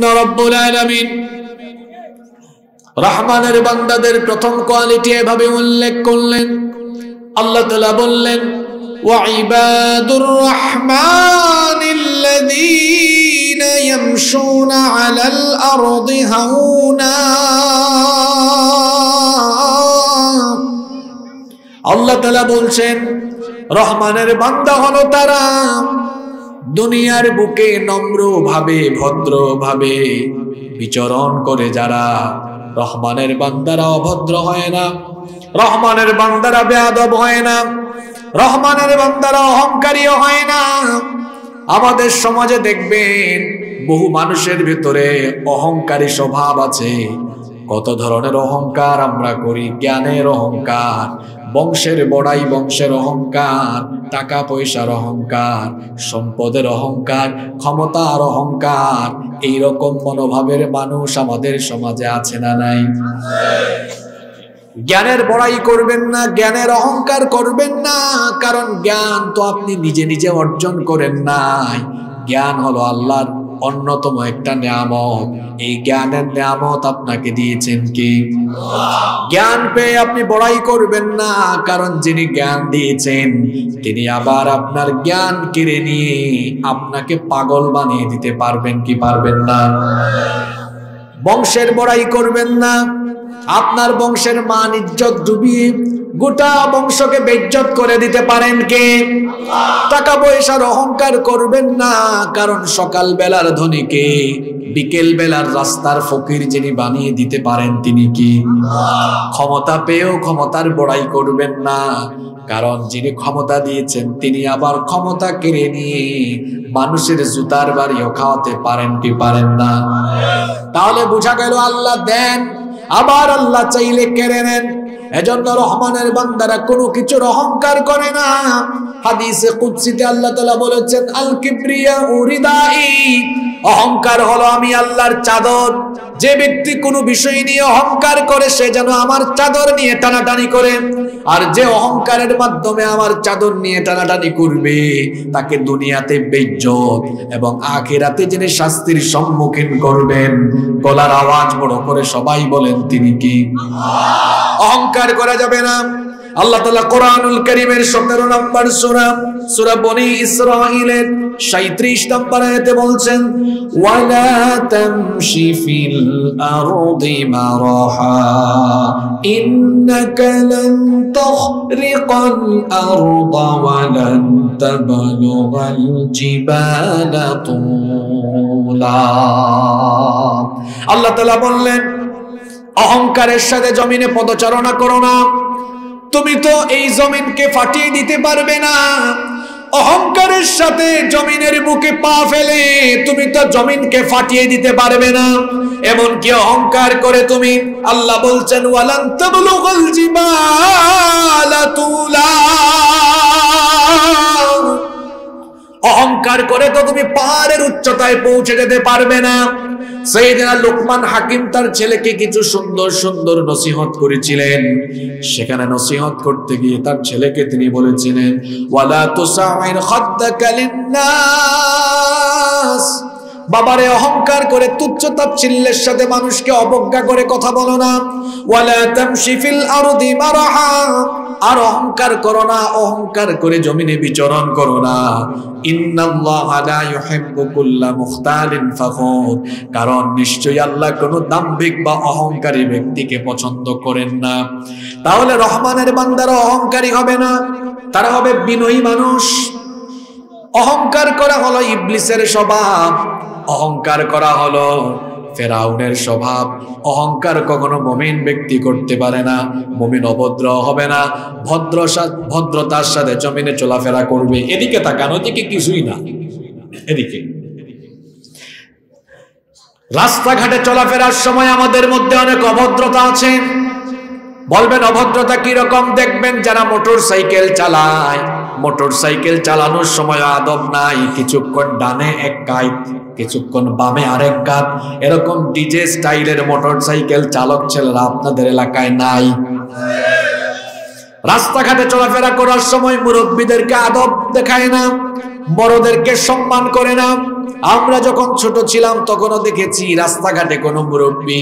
রব্বুল আলামিন রহমানের বান্দাদের প্রথম কোয়ালিটি এভাবে উল্লেখ করলেন আল্লাহ তাআলা বললেন وعباد الرحمن الذين يمشون على الأرض هونا আল্লাহ তাআলা বলছেন রহমানের বান্দা হলো তারা দুনিয়ার বুকে নম্র ভাবে ভদ্র ভাবে বিচরণ করে যারা রহমানের বান্দারা অভদ্র হয় না, রহমানের বান্দারা বেয়াদব হয় না, রহমানের বান্দারা অহংকারীও হয় না। আমাদের সমাজে দেখবেন বহু মানুষের ভিতরে অহংকারী স্বভাব আছে। কত ধরনের অহংকার আমরা করি? জ্ঞানের অহংকার বংশের বড়াই, বংশের অহংকার টাকা পয়সার অহংকার, সম্পদের অহংকার, ক্ষমতার অহংকার এই রকম মনোভাবের মানুষ আমাদের সমাজে আছে না নাই? জ্ঞানের বড়াই করবেন না, জ্ঞানের অহংকার করবেন না, কারণ জ্ঞান তো আপনি নিজে নিজে অর্জন করেন নাই। জ্ঞান হলো আল্লাহর অন্যতম একটা নিয়ামত। এই জ্ঞানের নিয়ামত আপনাকে দিয়েছেন কি? জ্ঞান পেয়ে আপনি বড়াই করবেন না, কারণ যিনি জ্ঞান দিয়েছেন, তিনি আবার আপনার জ্ঞান কেড়ে নিয়ে আপনাকে পাগল বানিয়ে দিতে পারবেন কি পারবেন না? বংশের বড়াই করবেন না আপনার বংশের মান ইজ্জত ডুবিয়ে গোটা বংশকে বেজ্জত করে দিতে পারেন কে? টাকা পয়সার অহংকার করবেন না, কারণ সকাল বেলার ধনীকে বিকেল বেলার রাস্তার ফকির যিনি বানিয়ে দিতে পারেন তিনি কি? ক্ষমতা পেয়েও ক্ষমতার বড়াই করবেন না, কারণ যিনি ক্ষমতা দিয়েছেন তিনি আবার ক্ষমতা কেড়ে নিয়ে মানুষের জুতার বাড়িও খাওয়াতে পারেন কি পারেন না? তাহলে বোঝা গেল আল্লাহ দেন আবার আল্লাহ চাইলে কেড়ে নেন। এজন্য রহমানের বান্দারা কোনো কিছুর অহংকার করে না। হাদিসে কুদসিতে আল্লাহ তাআলা বলেছেন আল কিবরিয়া উরিদাই অহংকার হলো আমি আল্লাহর চাদর। যে ব্যক্তি কোনো বিষয় নিয়ে অহংকার করে, সে যেন আমার চাদর নিয়ে টানাটানি করে। আর যে অহংকারের মাধ্যমে আমার চাদর নিয়ে টানাটানি করবে, তাকে দুনিয়াতে বেজ্জত এবং আখেরাতে যিনি শাস্তির সম্মুখীন করবেন, গলার আওয়াজ বড় করে সবাই বলেন, তিনি কি? অহংকার করা যাবে না। আল্লাহ তাআলা কোরআনুল কারীমের 17 নম্বর সূরা সূরা বনি ইসরাঈলের 37 নম্বর আয়াতে বলছেন, ওয়ালা আল্লাহ বললেন, অহংকারের সাথে জমিনে পদচারণা করো না। তুমি তো এই জমিনকে ফাটিয়ে দিতে পারবে না। অহংকারের সাথে জমিনের বুকে পা ফেলে তুমি তো জমিনকে ফাটিয়ে দিতে পারবে না। এমন কি অহংকার করে তুমি আল্লাহ বলছেন, ওয়ালান তাবলুগাল জিবালা তুলা। অহংকার করে তো তুমি পাহাড়ের উচ্চতায় পৌঁছে যেতে পারবে না। সেইদিনা লোকমান হাকিম তার ছেলেকে কিছু সুন্দর সুন্দর নসিহত করেছিলেন। সেখানে নসিহত করতে গিয়ে তার ছেলেকে তিনি বলেছিলেন, ওয়ালা তুসাইর খাদ্দাকা লিন্নাস। বাবারে অহংকার করে তুচ্ছ তাচ্ছিল্যের সাথে মানুষকে অবজ্ঞা করে কথা বলো না। আর অহংকার করো না, অহংকার করে জমিনে বিচরণ করো না। কারণ নিশ্চয়ই আল্লাহ কোনো দাম্ভিক বা অহংকারী ব্যক্তিকে পছন্দ করেন না। তাহলে রহমানের বান্দারা অহংকারী হবে না। তারা হবে বিনয়ী মানুষ। অহংকার করা হলো ইবলিসের স্বভাব। অহংকার করা হলো। ফেরাউনের স্বভাব, অহংকার কখনো মমিন ব্যক্তি করতে পারে না। মমিন অভদ্র হবে না। ভদ্র ভদ্রতার সাথে জমিনে চলাফেরা করবে। এদিকে তাকান, ওদিকে কিছুই না। এদিকে। রাস্তাঘাটে চলাফেরার সময় আমাদের মধ্যে অনেক অভদ্রতা আছে। বলবেন, অভদ্রতা কি রকম দেখবেন যারা মোটর সাইকেল চালায়? মোটর সাইকেল চালানোর সময় আদব নাই, কিছুক্ষণ ডানে এক কাইত কিছুক্ষণ বামে আরেক কাত এরকম ডিজে স্টাইলের মোটর সাইকেল চালক ছেলেরা আপনাদের এলাকায় নাই। রাস্তাঘাটে চলাফেরা করার সময় মুরব্বীদেরকে আদব দেখায় না, বড়দেরকে সম্মান করে না। আমরা যখন ছোট ছিলাম তখনও দেখেছি রাস্তাঘাটে কোনো মুরব্বী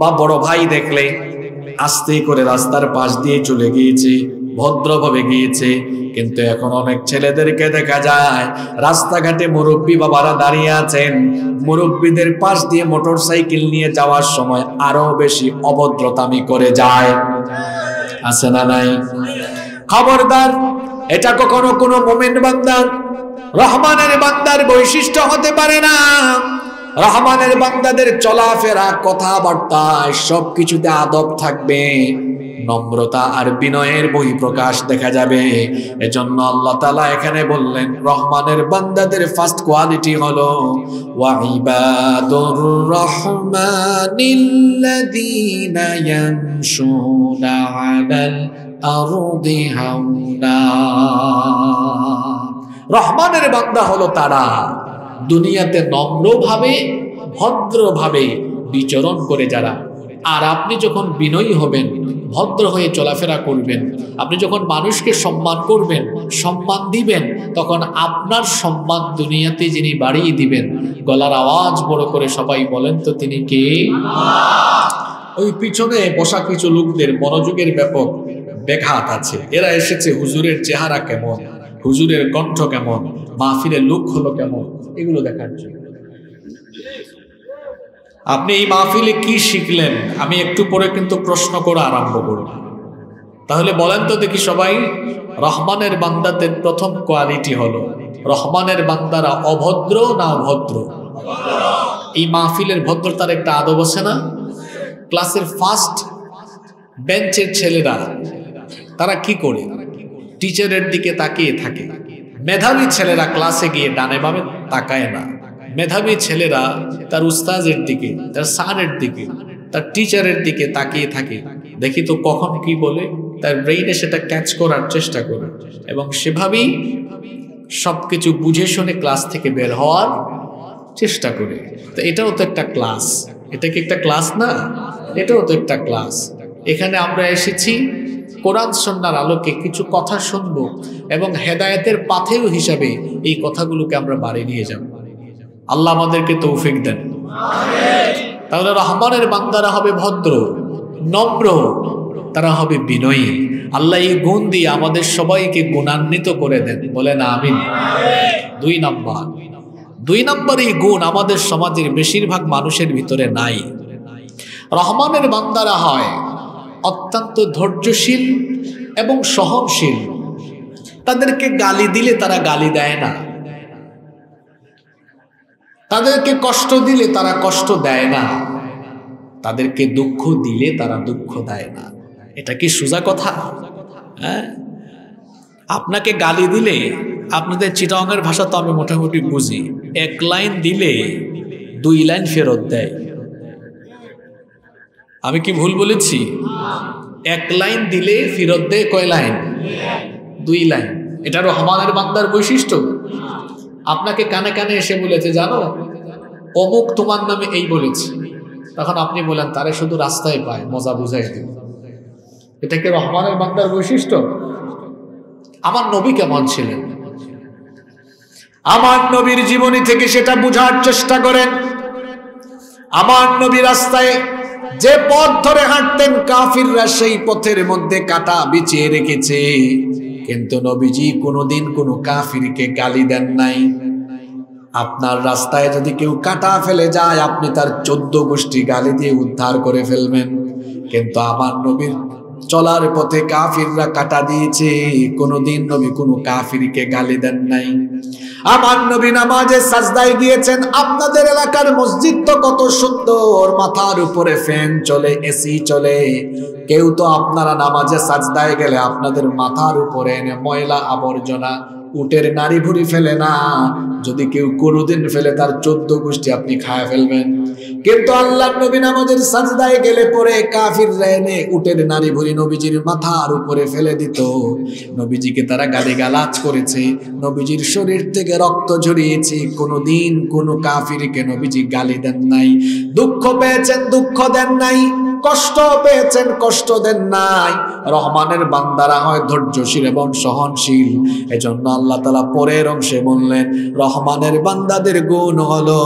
বা বড় ভাই দেখলে আস্তে করে রাস্তার পাশ দিয়ে চলে গিয়েছে, ভদ্রভাবে গিয়েছে। কিন্তু এখন অনেক ছেলেদেরকে দেখা যায়, রাস্তাঘাটে মুরব্বী বাবারা দাঁড়িয়ে আছেন। মুরব্বীদের পাশ দিয়ে মোটর সাইকেল নিয়ে যাওয়ার সময় আরও বেশি অভদ্রতামি করে যায়। আছে না নাই? খবরদার, এটা কখনো কোনো মোমেন্ট বান্দার, রহমানের বান্দার বৈশিষ্ট্য হতে পারে না। রহমানের বান্দাদের চলাফেরা কথাবার্তায় সবকিছুতে আদব থাকবে। নম্রতা আর বিনয়ের বই বহিঃপ্রকাশ দেখা যাবে। এজন্য আল্লাহ তালা এখানে বললেন, রহমানের বান্দাদের ফার্স্ট কোয়ালিটি হলো ওয়াইবাদুর রহমানিল্লাযীনা ইয়ামশুনা আলাল আরদি হাওনা রহমানের বান্দা হলো তারা। দুনিয়াতে নম্রভাবে, ভদ্রভাবে বিচরণ করে যারা। আর আপনি যখন বিনয়ী হবেন, ভদ্র হয়ে চলাফেরা করবেন, আপনি যখন মানুষকে সম্মান করবেন, সম্মান দিবেন, তখন আপনার সম্মান দুনিয়াতে যিনি বাড়িয়ে দিবেন, গলার আওয়াজ বড় করে সবাই বলেন তো তিনি কে? ওই পিছনে বসা কিছু লোকদের মনোযোগের ব্যাপক ব্যাঘাত আছে। এরা এসেছে হুজুরের চেহারা কেমন? হুজুরের কণ্ঠ কেমন? মাহফিলের লুক হলো কেমন? এগুলো দেখার জন্য। আপনি এই মাহফিলে কি শিখলেন? আমি একটু পরে কিন্তু প্রশ্ন করা আরম্ভ করব। তাহলে বলেন তো দেখি সবাই, রহমানের বান্দাদের প্রথম কোয়ালিটি হলো, রহমানের বান্দারা অভদ্র না অভদ্র? এই মাহফিলের ভদ্রতার একটা আদব আছে না? ক্লাসের ফার্স্ট বেঞ্চের ছেলেরা, তারা কি করে? টিচারের দিকে তাকিয়ে থাকে। মেধাবী ছেলেরা ক্লাসে গিয়ে ডানে বামে তাকায় না। মেধাবী ছেলেরা তার উস্তাজের দিকে, তার স্যারের দিকে, তার টিচারের দিকে তাকিয়ে থাকে। দেখি তো কখন কি বলে, তার ব্রেইনে সেটা ক্যাচ করার চেষ্টা করে এবং সেভাবেই সবকিছু বুঝে শুনে ক্লাস থেকে বের হওয়ার চেষ্টা করে। তো এটাও তো একটা ক্লাস। এটা কি একটা ক্লাস না? এটাও তো একটা ক্লাস। এখানে আমরা এসেছি কোরআন সন্ন্যার আলোকে কিছু কথা শুনব এবং হেদায়েতের পাথেও হিসাবে এই কথাগুলোকে আমরা বাড়ি নিয়ে যাব। আল্লাহ আমাদেরকে তৌফিক দেন। তাহলে রহমানের বান্দারা হবে ভদ্র, নম্র, তারা হবে বিনয়ী। আল্লাহ এই গুণ দিয়ে আমাদের সবাইকে গুণান্বিত করে দেন। বলেন আমিন। দুই নম্বর। দুই নম্বর এই গুণ আমাদের সমাজের বেশিরভাগ মানুষের ভিতরে নাই। রহমানের বান্দারা হয় অত্যন্ত ধৈর্যশীল এবং সহনশীল। তাদেরকে গালি দিলে তারা গালি দেয় না। তাদেরকে কষ্ট দিলে তারা কষ্ট দেয় না। তাদেরকে দুঃখ দিলে তারা দুঃখ দেয় না। এটা কি সোজা কথা? হ্যাঁ? আপনাকে গালি দিলে আপনাদের চিটাঙ্গের ভাষা তো আমি মোটামুটি বুঝি। এক লাইন দিলে দুই লাইন ফেরত দেয়। আমি কি ভুল বলেছি? এক লাইন দিলে ফিরত দেয় কয় লাইন? দুই লাইন। এটা রহমানের বান্দার বৈশিষ্ট্য। আপনাকে কানে কানে এসে বলেছে, জানো? অমুক তোমার নামে এই বলেছে। তখন আপনি বলেন, তারে শুধু রাস্তায় পায়, মজা বুঝাই দিব এটা কি রহমানের বান্দার বৈশিষ্ট্য? আমার নবী কেমন ছিলেন? আমার নবীর জীবনী থেকে সেটা বুঝার চেষ্টা করেন। আমার নবী রাস্তায় যে পথ ধরে হাঁটতেন কাফিররা সেই পথের মধ্যে কাটা বিছিয়ে রেখেছে। কিন্তু নবীজি কোনোদিন কোনো কাফিরকে গালি দেন নাই। আপনার রাস্তায় যদি কেউ কাটা ফেলে যায়, আপনি তার চোদ্দ গোষ্ঠী গালি দিয়ে উদ্ধার করে ফেলবেন। কিন্তু আমার নবীর চলার পথে কাফিররা কাটা দিয়েছে। কোনোদিন নবী কোনো কাফিরকে গালি দেন নাই। আমার নবী নামাজে সাজদায় গিয়েছেন। আপনাদের এলাকার মসজিদ তো কত সুন্দর, মাথার উপরে ফ্যান চলে এসি চলে। কেউ তো আপনারা নামাজে সাজদায় গেলে আপনাদের মাথার উপরে এনে ময়লা আবর্জনা উটের নারী ভুড়ি ফেলে না। যদি কেউ কোনোদিন ফেলে, তার চোদ্দ গোষ্ঠী আপনি খায় ফেলবেন। কিন্তু আল্লাহ নবী নামাজের সাজদায় গেলে পরে কাফির এনে উটের নারী ভুড়ি নবীজির মাথার উপরে ফেলে দিত। নবীজিকে তারা গালি গালাজ করেছে। নবীজির শরীর থেকে রক্ত ঝরিয়েছে। কোনোদিন কোনো কাফিরকে নবীজি গালি দেন নাই। দুঃখ পেয়েছেন, দুঃখ দেন নাই। কষ্ট পেয়েছেন, কষ্ট দেন নাই। রহমানের বান্দারা হয় ধৈর্যশীল এবং সহনশীল। এজন্য আল্লাহ তালা পরের অংশে বললেন, রহমানের বান্দাদের গুণ হলো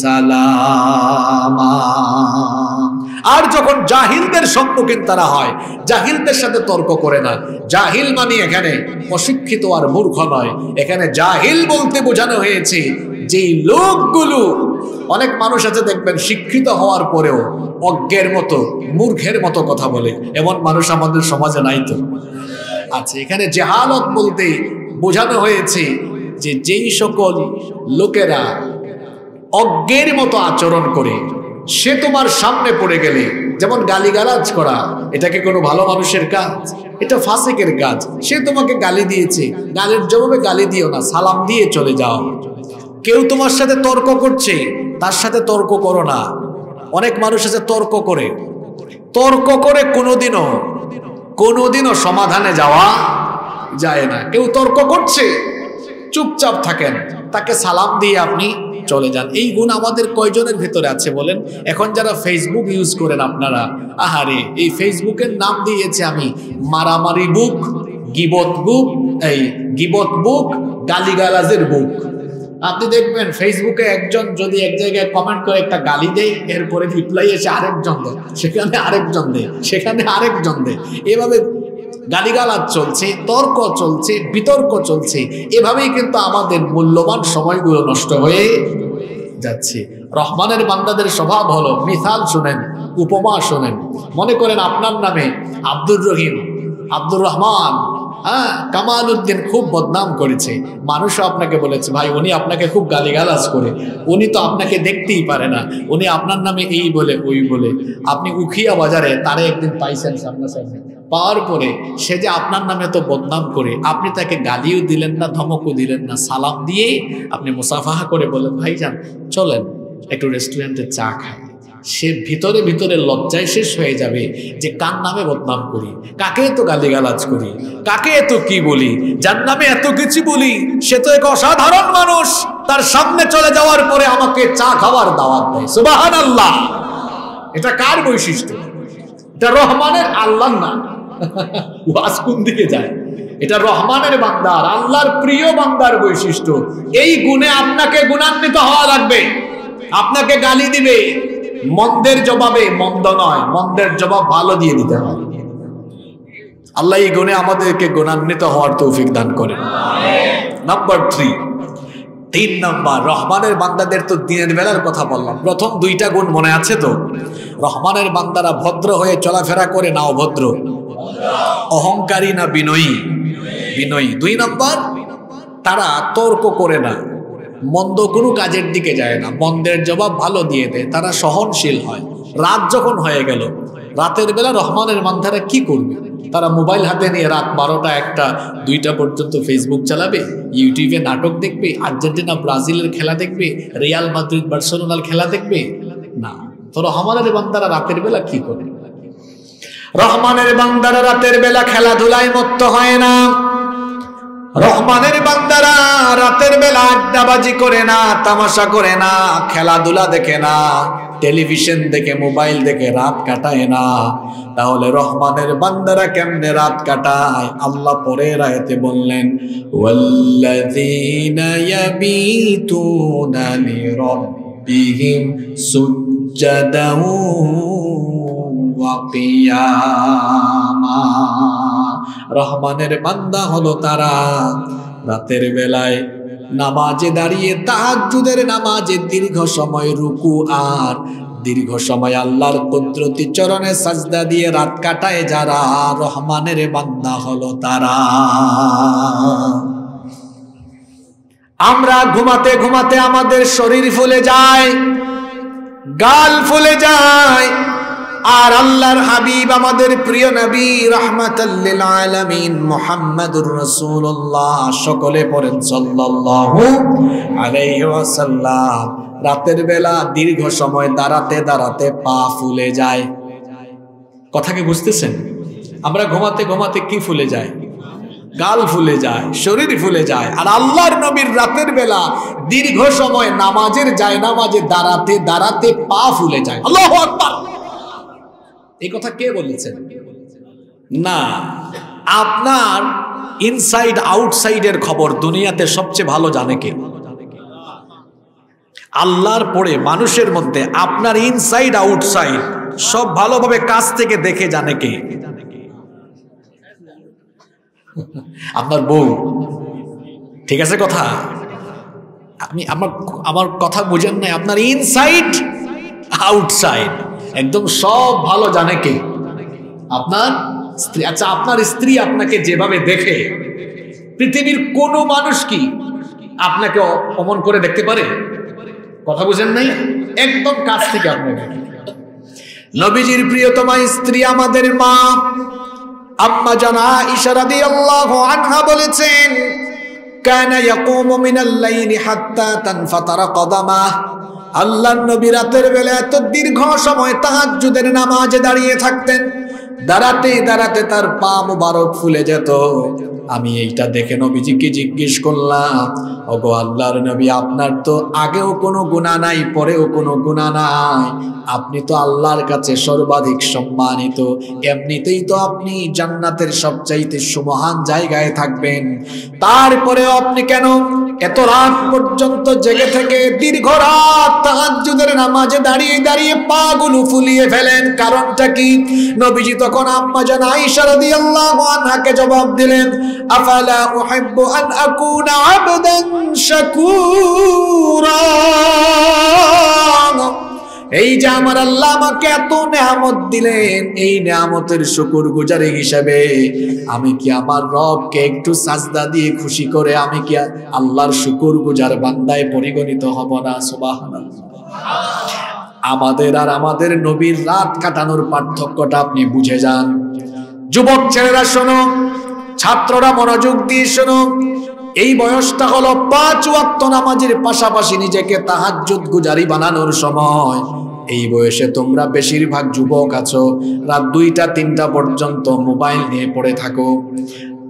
সালামা। আর যখন জাহিলদের সম্মুখীন তারা হয়, জাহিলদের সাথে তর্ক করে না। জাহিল মানে এখানে অশিক্ষিত আর মূর্খ নয়। এখানে জাহিল বলতে বোঝানো হয়েছে যে লোকগুলো, অনেক মানুষ আছে দেখবেন শিক্ষিত হওয়ার পরেও অজ্ঞের মতো, মূর্খের মতো কথা বলে। এমন মানুষ আমাদের সমাজে নাই তো। আচ্ছা এখানে জেহালত বলতে বোঝানো হয়েছে যে যেই সকল লোকেরা অজ্ঞের মতো আচরণ করে সে তোমার সামনে পড়ে গেলে, যেমন গালিগালাজ করা এটা কি কোনো ভালো মানুষের কাজ? এটা ফাসেকের কাজ। সে তোমাকে গালি দিয়েছে, গালির জবাবে গালি দিও না, সালাম দিয়ে চলে যাও। কেউ তোমার সাথে তর্ক করছে, তার সাথে তর্ক করো না। অনেক মানুষ আছে তর্ক করে। তর্ক করে কোনোদিনও কোনোদিনও সমাধানে যাওয়া যায় না। কেউ তর্ক করছে, চুপচাপ থাকেন। তাকে সালাম দিয়ে আপনি চলে যান। এই গুণ আমাদের কয়জনের ভেতরে আছে বলেন? এখন যারা ফেসবুক ইউজ করেন আপনারা, আহারে, এই ফেসবুকের নাম দিয়েছে আমি, মারামারি বুক গিবত বুক এই গিবত বুক গালিগালাজের বুক আপনি দেখবেন ফেসবুকে একজন যদি এক জায়গায় কমেন্ট করে একটা গালি দেয় এরপরে রিপ্লাই এসে আরেকজন দেয়, সেখানে আরেকজন দেয়, সেখানে আরেকজন দেয়। এভাবে গালিগালাজ চলছে, তর্ক চলছে, বিতর্ক চলছে, এভাবেই কিন্তু আমাদের মূল্যবান সময়গুলো নষ্ট হয়ে যাচ্ছে। রহমানের বান্দাদের স্বভাব হলো, মিসাল শোনেন, উপমা শোনেন। মনে করেন আপনার নামে আব্দুর রহিম, আব্দুর রহমান হ্যাঁ কামাল উদ্দিন খুব বদনাম করেছে। মানুষও আপনাকে বলেছে, ভাই, উনি আপনাকে খুব গালিগালাজ করে। উনি তো আপনাকে দেখতেই পারে না। উনি আপনার নামে এই বলে, ওই বলে। আপনি উখিয়া বাজারে, তারে একদিন পাইছেন সামনাসামনি। পাওয়ার পরে সে যে আপনার নামে তো বদনাম করে, আপনি তাকে গালিও দিলেন না, ধমকও দিলেন না, সালাম দিয়ে আপনি মুসাফাহা করে বলেন ভাইজান, চলেন, একটু রেস্টুরেন্টে চা খাই। সে ভিতরে ভিতরে লজ্জায় শেষ হয়ে যাবে যে কার নামে বদনাম করি? কাকে এত গালিগালাজ করি? কাকে এত কি বলি? যার নামে এত কিছু বলি, সে তো এক অসাধারণ মানুষ। তার সামনে চলে যাওয়ার পরে আমাকে চা খাওয়ার দাওয়াত দেয়। সুবাহান আল্লাহ এটা কার বৈশিষ্ট্য? এটা রহমানের আল্লাহর না ওয়াজ কোন দিকে যায়? এটা রহমানের বান্দার, আল্লাহর প্রিয় বান্দার বৈশিষ্ট্য। এই গুণে আপনাকে গুণান্বিত হওয়া লাগবে। আপনাকে গালি দিবে। মন্দের জবাবে মন্দ নয়, মন্দের জবাব ভালো দিয়ে দিতে হয়। আল্লাহ এই গুণে আমাদেরকে গুণান্বিত হওয়ার তৌফিক দান করেন। নাম্বার থ্রি তিন নাম্বার, রহমানের বান্দাদের তো দিনের বেলার কথা বললাম। প্রথম দুইটা গুণ মনে আছে তো? রহমানের বান্দারা ভদ্র হয়ে চলাফেরা করে না অভদ্র অহংকারী না বিনয়ী? বিনয়ী। দুই নাম্বার, তারা তর্ক করে না। মন্দ কোনো কাজের দিকে যায় না। মন্দের জবাব ভালো দিয়ে দেয়। তারা সহনশীল হয়। রাত যখন হয়ে গেল, রাতের বেলা রহমানের বান্দারা কি করবে? তারা মোবাইল হাতে নিয়ে রাত বারোটা, একটা, দুইটা পর্যন্ত ফেসবুক চালাবে ইউটিউবে নাটক দেখবে, আর্জেন্টিনা, ব্রাজিলের খেলা দেখবে, রিয়াল মাদ্রিদ, বার্সেলোনার খেলা দেখবে? না। তো রহমানের বান্দারা রাতের বেলা কি করে? রহমানের বান্দারা রাতের বেলা খেলাধুলায় মত্ত হয় না। রহমানের বান্দারা রাতের বেলা আড্ডাবাজি করে না, তামাশা করে না, খেলাধুলা দেখে না, টেলিভিশন দেখে, মোবাইল দেখে রাত কাটায় না। তাহলে রহমানের বান্দারা কেমনে রাত কাটায়? আল্লাহ পরে রায়তে বললেন রহমানের বান্দা হলো তারা রাতের বেলায় নামাজে দাঁড়িয়ে তাহাজ্জুদের নামাজে দীর্ঘ সময় রুকু আর দীর্ঘ সময় আল্লাহর কুদরতি চরণে সাজদা দিয়ে রাত কাটায় যারা রহমানের বান্দা হলো তারা। আমরা ঘুমাতে ঘুমাতে আমাদের শরীর ফুলে যায়, গাল ফুলে যায় আর আল্লাহর হাবিব আমাদের প্রিয় নবী রহমাতাল্লিল আলামিন মুহাম্মাদুর রাসূলুল্লাহ, সকলে পড়েন সাল্লাল্লাহু আলাইহি ওয়াসাল্লাম। রাতের বেলা দীর্ঘ সময় দাঁড়াতে দাঁড়াতে পা ফুলে যায়। কথা কি বুঝতেছেন? আমরা ঘুমাতে ঘুমাতে কি ফুলে যায়? গাল ফুলে যায়, শরীর ফুলে যায়। আর আল্লাহর নবীর রাতের বেলা দীর্ঘ সময় নামাজের যায় নামাজে দাঁড়াতে দাঁড়াতে পা ফুলে যায়। আল্লাহ আকবার! এই কথা কে বলেছেন? না। আপনার ইনসাইড আউটসাইডের খবর দুনিয়াতে সবচেয়ে ভালো জানে কে? আল্লাহর পরে মানুষের মধ্যে আপনার ইনসাইড আউটসাইড সব ভালোভাবে কাছ থেকে দেখে জানে কে? আপনার বউ। ঠিক আছে কথা? আমি আমার আমার কথা বুঝেন নাই। আপনার ইনসাইড আউটসাইড একদম সব ভালো জানে কে? আপনার স্ত্রী। আচ্ছা আপনার স্ত্রী আপনাকে যেভাবে দেখে, পৃথিবীর কোনো মানুষ কি আপনাকে অমন করে দেখতে পারে? কথা বুঝেন নাই? একদম কাছ থেকে আপনাকে নবীজির প্রিয়তমা স্ত্রী আমাদের মা। আম্মা জানা ইশারাদি আল্লাহ আনহা বলেছেন, কানা ইয়াকুমু মিনাল লাইলি হাত্তা তানফাতারা কদামা আল্লাহর নবী রাতের বেলা এত দীর্ঘ সময় তাহাজুদের নামাজে দাঁড়িয়ে থাকতেন। দাঁড়াতে দাঁড়াতে তার পা মুবারক ফুলে যেত। আমি এইটা দেখে নবীজিকে জিজ্ঞেস করলাম, ওগো আল্লাহর নবী, আপনার তো আগেও কোনো গুণা নাই, পরেও কোনো গুণা নাই। আপনি তো আল্লাহর কাছে সর্বাধিক সম্মানিত। এমনিতেই তো আপনি জান্নাতের সবচাইতে সুমহান জায়গায় থাকবেন। তারপরেও আপনি কেন এত রাত পর্যন্ত জেগে থেকে দীর্ঘ রাত তাহাজ্জুদের নামাজে দাঁড়িয়ে দাঁড়িয়ে পা গুলো ফুলিয়ে ফেলেন? কারণটা কি? নবীজি তখন আম্মা জান আয়েশা রাদিয়াল্লাহু আনহাকে জবাব দিলেন, আফালা উহিব্বু আন আকুনা আবদান শাকুরা? এই যে আমার আল্লাহ আমাকে এত নেয়ামত দিলেন, এই নেয়ামতের শুকুর গুজারি হিসাবে আমি কি আমার রবকে একটু সাজদা দিয়ে খুশি করে আমি কি আল্লাহর শুকুর গুজার বান্দায় পরিগণিত হব না? সুবহানাল্লাহ। আমাদের আর আমাদের নবীর রাত কাটানোর পার্থক্যটা আপনি বুঝে যান। যুবক ছেলেরা, শোনো, ছাত্ররা মনোযোগ দিয়ে শোনো, এই বয়সটা হলো পাঁচ ওয়াক্ত নামাজের পাশাপাশি নিজেকে তাহাজ্জুদ গুজারি বানানোর সময়। এই বয়সে তোমরা বেশিরভাগ যুবক আছো, রাত দুইটা, তিনটা পর্যন্ত মোবাইল নিয়ে পড়ে থাকো।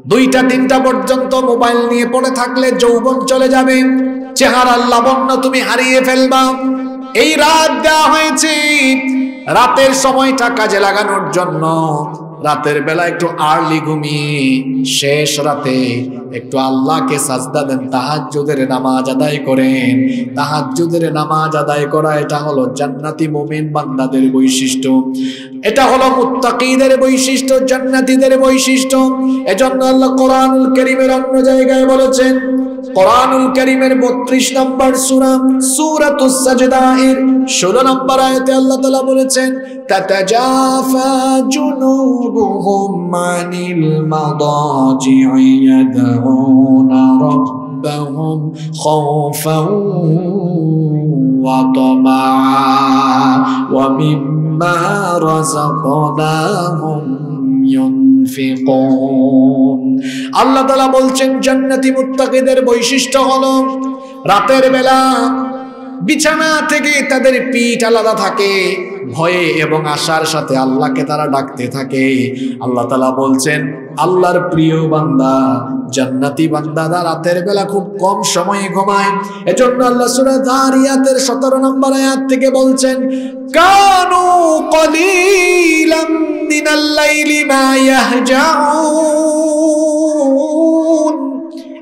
দুইটা, তিনটা পর্যন্ত মোবাইল নিয়ে পড়ে থাকলে যৌবন চলে যাবে, চেহারার লাবণ্য তুমি হারিয়ে ফেলবা। এই রাত দেওয়া হয়েছে। রাতের সময়টা কাজে লাগানোর জন্য। রাতের বেলা একটু আর্লি ঘুমিয়ে শেষ রাতে একটু আল্লাহকে সাজদা দেন, তাহাজ্জুদের নামাজ আদায় করেন। তাহাজ্জুদের নামাজ আদায় করা, এটা হলো জান্নাতি মুমিন বান্দাদের বৈশিষ্ট্য। এটা হলো মুত্তাকিদের বৈশিষ্ট্য, জান্নাতীদের বৈশিষ্ট্য। এজন্য আল্লাহ কোরআনুল কারীমের অন্য জায়গায় বলেছেন কোরআনুল কারীমের 32 নম্বর সূরা, সূরাতুস সাজদা এর 16 নম্বর আয়াতে আল্লাহ তাআলা বলেছেন, তাতাজাফা জুনুবুহুম আনিল মাদাজি'i ইয়াদউনা রাব্বাহুম খাওফান ওয়া তামাআ ওয়া মিম্মা রাযাকনাহুম আল্লাহ তালা বলছেন জান্নাতি মুত্তাকিদের বৈশিষ্ট্য হল রাতের বেলা বিছানা থেকে তাদের পিঠ আলাদা থাকে, ভয়ে এবং আশার সাথে আল্লাহকে তারা ডাকতে থাকে। আল্লাহ তালা বলছেন, আল্লাহর প্রিয় বান্দা, জান্নাতি বান্দারা রাতের বেলা খুব কম সময়ে ঘুমায়। এজন্য আল্লাহ সূরা যারিয়াতের 17 নম্বর আয়াত থেকে বলছেন, কানু কলিলাম মিনাল লাইলি মা ইয়াহজাউন।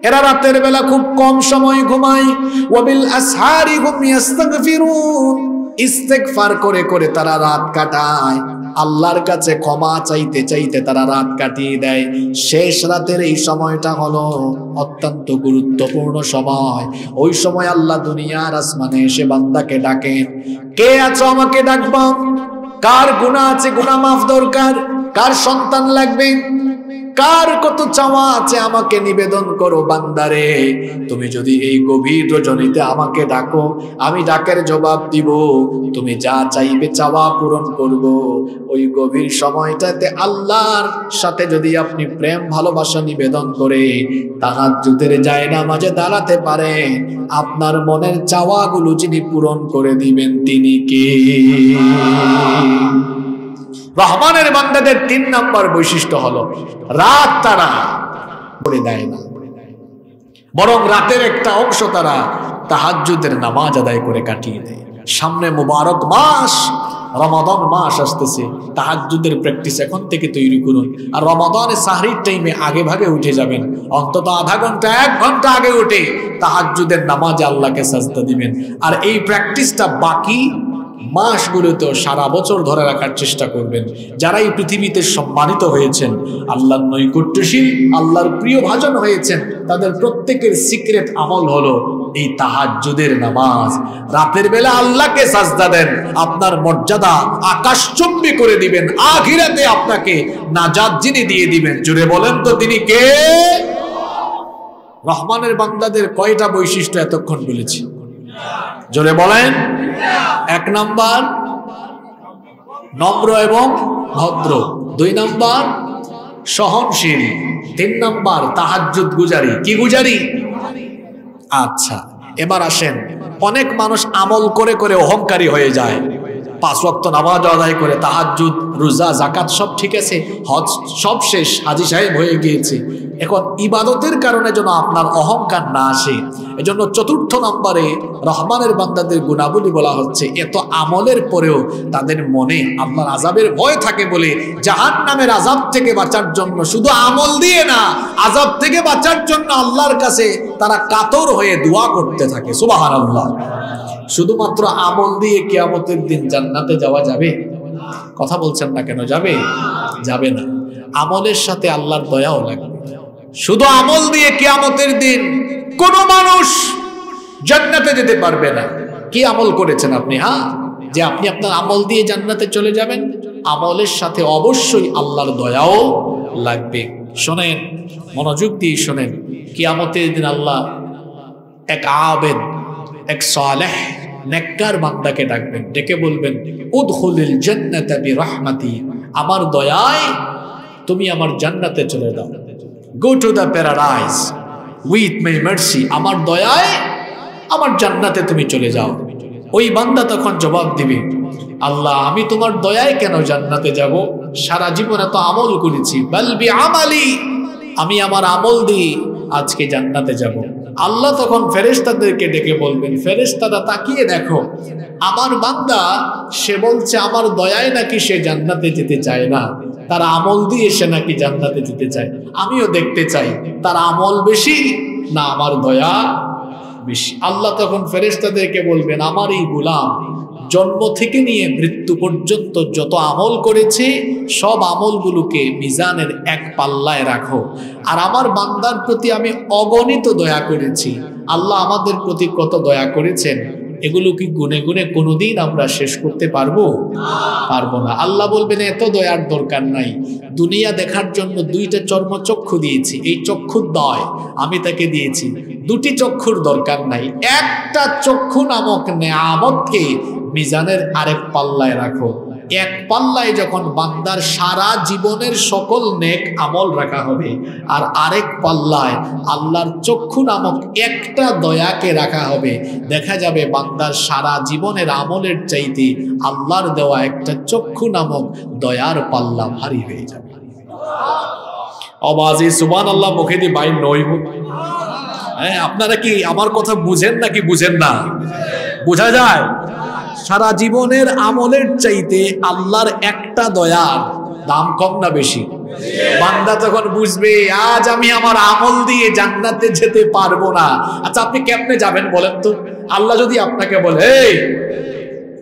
এরা রাতের বেলা খুব কম সময় ঘুমায়। ওয়াবিল আসহারি হুম ইস্তাগফিরুন ইস্তেগফার করে করে তারা রাত কাটায়। আল্লাহর কাছে ক্ষমা চাইতে চাইতে তারা রাত কাটিয়ে দেয়। শেষ রাতের এই সময়টা হলো অত্যন্ত গুরুত্বপূর্ণ সময়। ওই সময় আল্লাহ দুনিয়ার আসমানে এসে বান্দাকে ডাকেন, কে আছো আমাকে ডাকবা? কার গুনাহ আছে? গুনাহ মাফ দরকার? কার সন্তান লাগবে? কার কত চাওয়া আছে আমাকে নিবেদন করো বান্দারে। তুমি যদি এই গভীর রজনীতে আমাকে ডাকো, আমি ডাকের জবাব দিব। তুমি যা চাইবে চাওয়া পূরণ করব। ওই গভীর সময়টাতে আল্লাহর সাথে যদি আপনি প্রেম, ভালোবাসা নিবেদন করে, তাহার জুতের যায় না মাঝে দাঁড়াতে পারে, আপনার মনের চাওয়াগুলো যিনি পূরণ করে দিবেন, তিনি কে? রহমানের বান্দাদের তিন নাম্বার বৈশিষ্ট্য হলো, রাত তারা করে দেয় না। বরং রাতের একটা অংশ তারা তাহাজ্জুদের নামাজ আদায় করে কাটিয়ে দেয়। সামনে মুবারক মাস, রমাদন মাস আসতেছে। তাহাজ্জুদের প্র্যাকটিস এখন থেকে তৈরি করুন। আর রমাদনের সাহরির টাইমে আগে ভাগে উঠে যাবেন। অন্তত আধা ঘণ্টা, এক ঘণ্টা আগে উঠে তাহাজ্জুদের নামাজ আল্লাহকে সাজদা দিবেন। আর এই প্র্যাকটিসটা বাকি মাসগুলোতেও সারা বছর ধরে রাখার চেষ্টা করবেন। যারা এই পৃথিবীতে সম্মানিত হয়েছেন, আল্লাহর নৈকট্যশীল, আল্লাহর প্রিয় ভাজন হয়েছেন, তাদের প্রত্যেকের সিক্রেট আমল হলো এই তাহাজ্জুদের নামাজ। রাতের বেলা আল্লাহকে সাজদা দেন, আপনার মর্যাদা আকাশচম্বী করে দিবেন, আখিরাতে আপনাকে নাজাত যিনি দিয়ে দিবেন। জুড়ে বলেন তো তিনি কে? রহমানের বান্দাদের কয়টা বৈশিষ্ট্য এতক্ষণ বলেছি। জোরে বলেন। এক নাম্বার নম্র এবং ভদ্র। দুই নাম্বার সহনশীল। তিন নাম্বার তাহাজুদ গুজারি। কি গুজারি? আচ্ছা এবার আসেন। অনেক মানুষ আমল করে করে অহংকারী হয়ে যায়। পাঁচ ওয়াক্ত নামাজ আদায় করে, তাহাজ্জুদ, রোজা জাকাত সব ঠিক আছে, হজ সব শেষ, হাজি সাহেব হয়ে গিয়েছে। এখন ইবাদতের কারণে যেন আপনার অহংকার না আসে, এজন্য চতুর্থ নম্বরে রহমানের বান্দাদের গুণাবলী বলা হচ্ছে, এত আমলের পরেও তাদের মনে আপনার আজাবের ভয় থাকে বলে জাহান নামের আজাব থেকে বাঁচার জন্য শুধু আমল দিয়ে না আজাব থেকে বাঁচার জন্য আল্লাহর কাছে তারা কাতর হয়ে দোয়া করতে থাকে সুবাহান আল্লাহ শুধুমাত্র আমল দিয়ে কেয়ামতের দিন জান্নাতে যাওয়া যাবে? কথা বলছেন না কেন? যাবে? যাবে না। আমলের সাথে আল্লাহর দয়াও লাগবে। শুধু আমল দিয়ে কেয়ামতের দিন কোন মানুষ জান্নাতে যেতে পারবে না। কি আমল করেছেন আপনি হ্যাঁ? যে আপনি আপনার আমল দিয়ে জান্নাতে চলে যাবেন, আমলের সাথে অবশ্যই আল্লাহর দয়াও লাগবে। শোনেন, মনোযোগ দিয়ে শোনেন। কিয়ামতের দিন আল্লাহ এক আবেদ, এক সালেহ নেককার বান্দাকে ডাকবেন, ডেকে বলবেন, উদখুলিল জান্নাতা বিরহমাতি, আমার দয়ায় তুমি আমার জান্নাতে চলে দাও go to the paradise with my mercy আমার দয়ায় আমার জান্নাতে তুমি চলে যাও। ওই বান্দা তখন জবাব দিবে, আল্লাহ, আমি তোমার দয়ায় কেন জান্নাতে যাব? সারা জীবন এত আমল করেছি। বলবি আমালি আমি আমার আমল দিয়ে আজকে জান্নাতে যাব। আল্লাহ তখন ফেরেস্তাদেরকে ডেকে বলবেন ফেরেস্তারা তাকিয়ে দেখো, আমার বান্দা, সে বলছে, আমার দয়ায় নাকি সে জান্নাতে যেতে চায় না। তার আমল দিয়ে সে নাকি জান্নাতে যেতে চায়। আমিও দেখতে চাই, তার আমল বেশি না আমার দয়া বেশি। আল্লাহ তখন ফেরেস্তাদেরকে বলবেন আমার এই গুলাম জন্ম থেকে নিয়ে মৃত্যু পর্যন্ত যত আমল করেছে, সব আমলগুলোকে মিজানের এক পাল্লায় রাখো। আর আমার বান্দার প্রতি আমি অগণিত দয়া করেছি। আল্লাহ আমাদের প্রতি কত দয়া করেছেন? এগুলো কি গুনে গুনে কোনোদিন আমরা শেষ করতে পারব? পারব না। আল্লাহ বলবেন, এত দয়ার দরকার নাই। দুনিয়া দেখার জন্য দুইটা চর্মচক্ষু দিয়েছি। এই চক্ষু দয় আমি তাকে দিয়েছি। দুটি চক্ষুর দরকার নাই। একটা চক্ষু নামক নেয়ামতকে মিজানের আরেক পাল্লায় রাখো। এক পাল্লায় যখন বান্দার সারা জীবনের সকল নেক আমল রাখা হবে, আর আরেক পাল্লায় আল্লাহর চক্ষু নামক একটা দয়াকে রাখা হবে, দেখা যাবে বান্দার সারা জীবনের আমলের চাইতে আল্লাহর দেওয়া একটা চক্ষু নামক দয়ার পাল্লা ভারী হয়ে যাবে। অবাজি সুবান আল্লাহ মুখে দিয়ে বাইর নইব হ্যাঁ আপনারা কি আমার কথা বুঝেন নাকি বুঝেন না? বোঝা যায়? সারা জীবনের আমলের চাইতে আল্লাহর একটা দয়ার দাম কম না বেশি? বান্দা তখন বুঝবে, আজ আমি আমার আমল দিয়ে জান্নাতে যেতে পারব না। আচ্ছা আপনি কেমনে যাবেন বলেন তো? আল্লাহ যদি আপনাকে বলে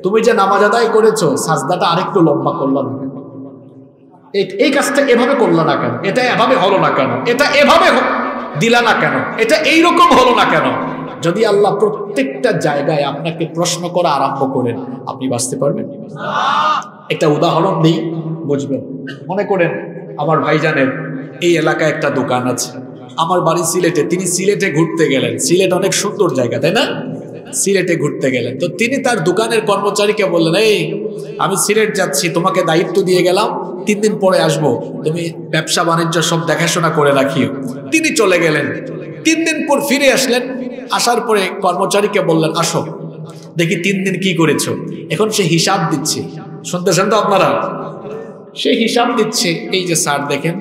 তুমি যে নামাজ আদায় করেছ, সাজদাটা আরেকটু লম্বা করল না এই কাজটা এভাবে করল না কেন? এটা এভাবে হলো না কেন? এটা এভাবে দিলা না কেন? এটা এইরকম হলো না কেন? যদি আল্লাহ প্রত্যেকটা জায়গায় আপনাকে প্রশ্ন করা আরম্ভ করেন, আপনি বাঁচতে পারবেন? একটা উদাহরণ দিই, বুঝবেন? মনে করেন আমার ভাইজানের এই এলাকায় একটা দোকান আছে। আমার বাড়ি সিলেটে, তিনি সিলেটে ঘুরতে গেলেন। সিলেট অনেক সুন্দর জায়গা, তাই না? সিলেটে ঘুরতে গেলেন। তো তিনি তার দোকানের কর্মচারীকে বললেন, এই, আমি সিলেট যাচ্ছি, তোমাকে দায়িত্ব দিয়ে গেলাম, তিন দিন পরে আসব। তুমি ব্যবসা, বাণিজ্য সব দেখাশোনা করে রাখিও। তিনি চলে গেলেন। তিন দিন পর ফিরে আসলেন। আসার পরে কর্মচারীকে বললেন, আসো, দেখি তিন দিন কি করেছ। এখন সে হিসাব দিচ্ছে। শুনতেছেন তো আপনারা, সে হিসাব দিচ্ছে, এই যে স্যার দেখেন,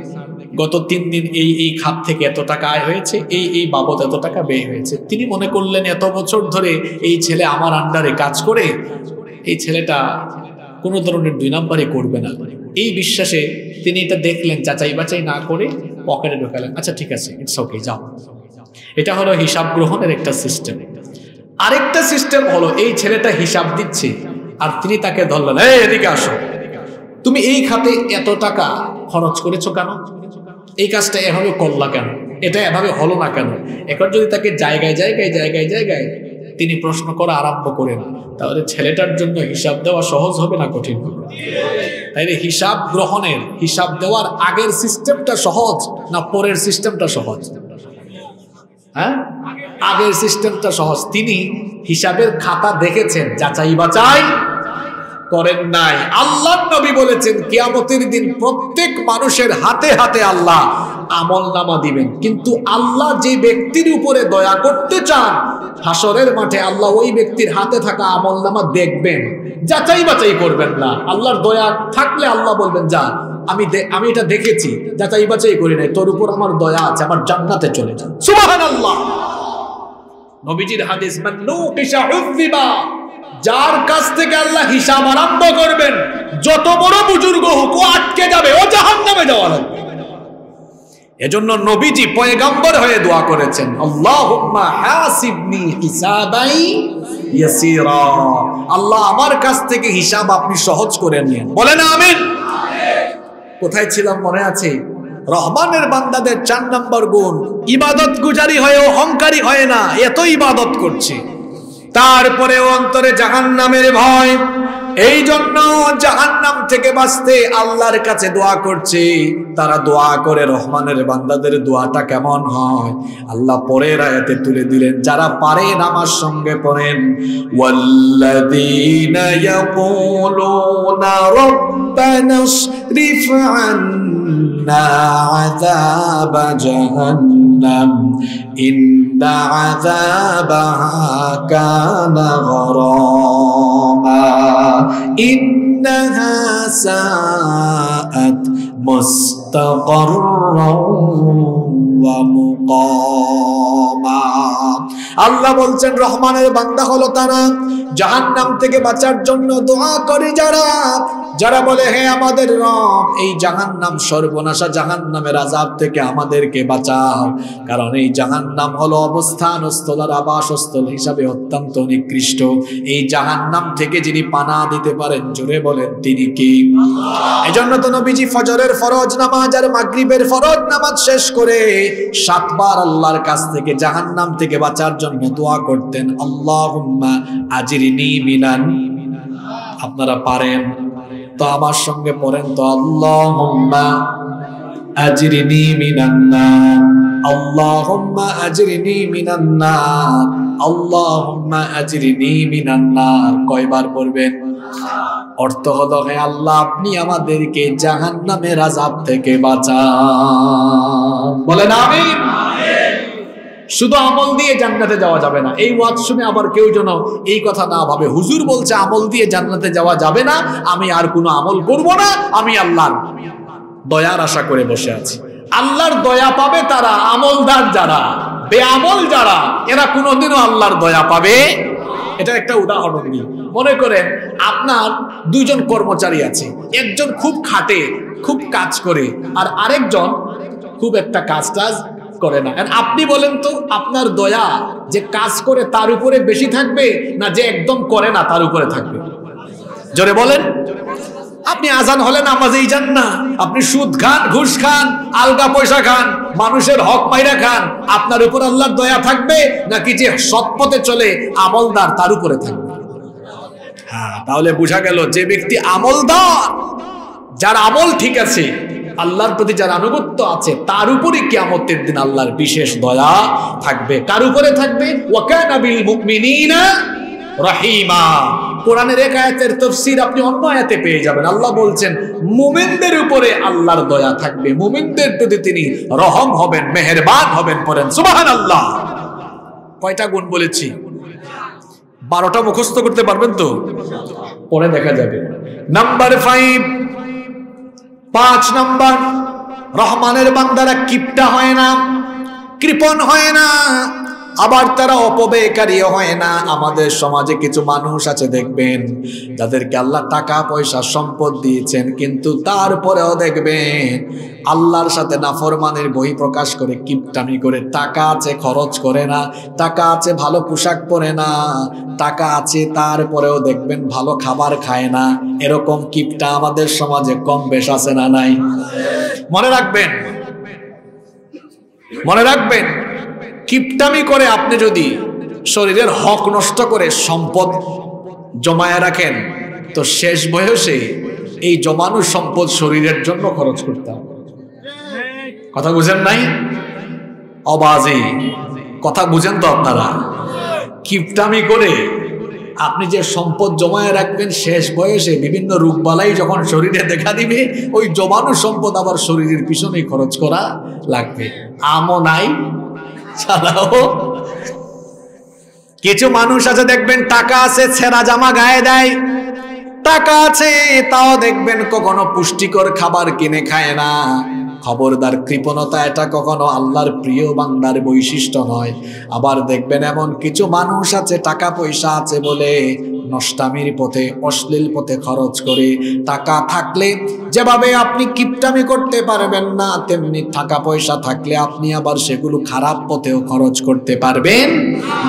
গত তিন দিন এই এই খাত থেকে এত টাকা আয় হয়েছে, এই এই বাবদ এত টাকা ব্যয় হয়েছে। তিনি মনে করলেন, এত বছর ধরে এই ছেলে আমার আন্ডারে কাজ করে, এই ছেলেটা কোনো ধরনের দুই নাম্বারে করবে না। এই বিশ্বাসে তিনি এটা দেখলেন যাচাই বাচাই না করে পকেটে ঢোকালেন। আচ্ছা ঠিক আছে ইটস ওকে যাও। এটা হলো হিসাব গ্রহণের একটা সিস্টেম আরেকটা সিস্টেম হলো এই ছেলেটা হিসাব দিচ্ছে আর তিনি তাকে ধরলেন, এই, এদিকে আসো। তুমি এই খাতে এত টাকা খরচ করেছ কেন? এই কাজটা এভাবে করলা কেন? এটা এভাবে হলো না কেন? এখন যদি তাকে জায়গায় জায়গায় জায়গায় জায়গায় তিনি প্রশ্ন করা আরম্ভ করেন, তাহলে ছেলেটার জন্য হিসাব দেওয়া সহজ হবে না কঠিন হবে? তাইলে হিসাব গ্রহণের, হিসাব দেওয়ার আগের সিস্টেমটা সহজ না পরের সিস্টেমটা সহজ? হ্যাঁ? আগের সিস্টেমটা সহজ। তিনি হিসাবের খাতা দেখেছেন, যাচাই বাচাই করেন নাই। আল্লাহ নবী বলেছেন, কিয়ামতের দিন প্রত্যেক মানুষের হাতে হাতে আল্লাহ আমল নামা দিবেন। কিন্তু আল্লাহ যে ব্যক্তির উপরে দয়া করতে চান, হাসরের মাঠে আল্লাহ ওই ব্যক্তির হাতে থাকা আমল নামা দেখবেন, যাচাই বাচাই করবেন না। আল্লাহর দয়া থাকলে আল্লাহ বলবেন, যা আমি আমি এটা দেখেছি যাচাই বাচাই করি নাই। তোর উপর আমার দয়া আছে, আমার জান্নাতে চলে যান সুবহানাল্লাহ। নবীজির হাদিস যার কাছ থেকে আল্লাহ হিসাব আরম্ভ করবেন, যত বড় বুজুর্গ হোক, ও আটকে যাবে, ও জাহান নামে যাওয়া লাগবে। এজন্য নবীজি পয়গাম্বর হয়ে দোয়া করেছেন, আল্লাহুম্মা হাসিবনি হিসাবাই ইয়াসিরা আল্লাহ আমার কাছ থেকে হিসাব আপনি সহজ করে নিন। বলেন আমিন। কোথায় ছিলাম মনে আছে? রহমানের বান্দাদের চার নম্বর গুণ, ইবাদত গুজারি হয়ে অহংকারী হয় না, এত ইবাদত করছে। তারপরে অন্তরে জাহান নামের ভয় এই জন্য জাহান নাম থেকে বাঁচতে আল্লাহর কাছে দোয়া করছে। তারা দোয়া করে রহমানের বান্দাদের দোয়াটা কেমন হয়? আল্লাহ পরের আয়াতে তুলে দিলেন, যারা পারেন আমার সঙ্গে পড়েন, ওয়াল্লাযীনা ইয়াকুলুনা জাহান্নাম إنها ساءت مستقرا ومقاما আল্লাহ বলছেন, রহমানের বান্দা হলো তারা। জাহান্নাম থেকে বাঁচার জন্য দোয়া করে যারা। যারা বলে, হে আমাদের রব, এই জাহান্নাম সর্বনাশা জাহান্নামের আজাব থেকে আমাদেরকে বাঁচাও। কারণ এই জাহান্নাম হলো অবস্থান স্থল আর আবাসস্থল হিসাবে অত্যন্ত নিকৃষ্ট। এই জাহান্নাম থেকে যিনি পানা দিতে পারেন, জোরে বলেন, তিনি কি? এজন্য তো নবীজি ফজরের ফরজ নামাজ আর মাগরিবের ফরজ নামাজ শেষ করে সাতবার আল্লাহর কাছ থেকে জাহান্নাম থেকে বাঁচার জন্য দোয়া করতেন, আল্লাহুম্মা আজিরিনি মিনান। আপনারা পারেন। তো আমার সঙ্গে পড়েন তো, আল্লাহুম্মা আজিরিনি মিনান আল্লাহুম্মা আজিরিনি মিনান নার। আল্লাহুম্মা আজিরিনি মিনান নার। কয়বার পড়বেন? অর্থ হলো, হে আল্লাহ, আপনি আমাদেরকে জাহান্নামের আযাব থেকে বাঁচান। বলেন, আমিন। শুধু আমল দিয়ে জান্নাতে যাওয়া যাবে না। এই ওয়াজ শুনে আবার কেউ যেন এই কথা না ভাবে, হুজুর বলছে আমল দিয়ে জান্নাতে যাওয়া যাবে না, আমি আর কোনো আমল করব না, আমি আল্লাহর দয়ার আশা করে বসে আছি। আল্লাহর দয়া পাবে তারা আমলদার যারা, বেআমল যারা, এরা কোনোদিনও আল্লাহর দয়া পাবে এটা একটা উদাহরণ দিই। মনে করেন, আপনার দুইজন কর্মচারী আছে, একজন খুব খাটে, খুব কাজ করে, আর আরেকজন খুব একটা কাজ টাজ করে না। আপনি বলেন তো, আপনার দয়া যে কাজ করে তার উপরে বেশি থাকবে না যে একদম করে না, তার উপরে থাকবে? জোরে বলেন। আপনি আজান হলে নামাজেই যান না। আপনি সুদ খান, ঘুষ খান, আলগা পয়সা খান, মানুষের হক মাইরা খান, আপনার উপর আল্লাহর দয়া থাকবে নাকি যে সৎপথে চলে আমলদার তার উপরে থাকবে? হ্যাঁ তাহলে বোঝা গেল যে ব্যক্তি আমলদার, যার আমল ঠিক আছে আল্লাহর প্রতি যার আনুগত্য আছে, তার উপরে কিয়ামতের দিন আল্লাহর বিশেষ দয়া থাকবে। কার উপরে থাকবে? ওয়াকানা বিল মুমিনিনা রাহিমা। কোরআনের এক আয়াতের তফসির আপনি অন্য আয়াতে পেয়ে যাবেন। আল্লাহ বলছেন, মুমিনদের উপরে আল্লাহর দয়া থাকবে। মুমিনদের প্রতি তিনি রহম হবেন, মেহেরবান হবেন পড়েন। সুবহানাল্লাহ। কয়টা গুণ বলেছি? বারোটা মুখস্থ করতে পারবেন তো? পরে দেখা যাবে। নাম্বার ফাইভ পাঁচ নম্বর রহমানের বান্দারা কিপটা হয় না কৃপন হয় না। আবার তারা অপব্যয়কারীও হয় না। আমাদের সমাজে কিছু মানুষ আছে, দেখবেন, যাদেরকে আল্লাহ টাকা, পয়সা, সম্পদ দিয়েছেন, কিন্তু তারপরেও দেখবেন, আল্লাহর সাথে নাফরমানের বই প্রকাশ করে কিপটামি করে, টাকা আছে, খরচ করে না, টাকা আছে, ভালো পোশাক পরে না, টাকা আছে, তারপরেও দেখবেন, ভালো খাবার খায় না। এরকম কিপটা আমাদের সমাজে কম বেশ আছে না নাই? মনে রাখবেন মনে রাখবেন কিপটামি করে আপনি যদি শরীরের হক নষ্ট করে সম্পদ জমায় রাখেন, তো শেষ বয়সে এই জমানো সম্পদ শরীরের জন্য খরচ করতে হবে। কথা বুঝেন নাই? অবাজে। কথা বুঝেন তো আপনারা? কিপটামি করে আপনি যে সম্পদ জমায় রাখবেন, শেষ বয়সে বিভিন্ন রোগবালাই যখন শরীরে দেখা দিবে, ওই জমানো সম্পদ আবার শরীরের পিছনেই খরচ করা লাগবে। আমও নাই ছাড়াও কিছু মানুষ আছে দেখবেন টাকা আছে, ছেঁড়া জামা গায়ে দেয়। টাকা আছে, তাও দেখবেন কখনো পুষ্টিকর খাবার কিনে খায় না। খবরদার কৃপণতা এটা কখনো আল্লাহর প্রিয় বান্দার বৈশিষ্ট্য নয়। আবার দেখবেন এমন কিছু মানুষ আছে, টাকা পয়সা আছে বলে নষ্টামির পথে, অশ্লীল পথে খরচ করে টাকা থাকলে যেভাবে আপনি কিপটামি করতে পারবেন না, তেমনি টাকা পয়সা থাকলে আপনি আবার সেগুলো খারাপ পথেও খরচ করতে পারবেন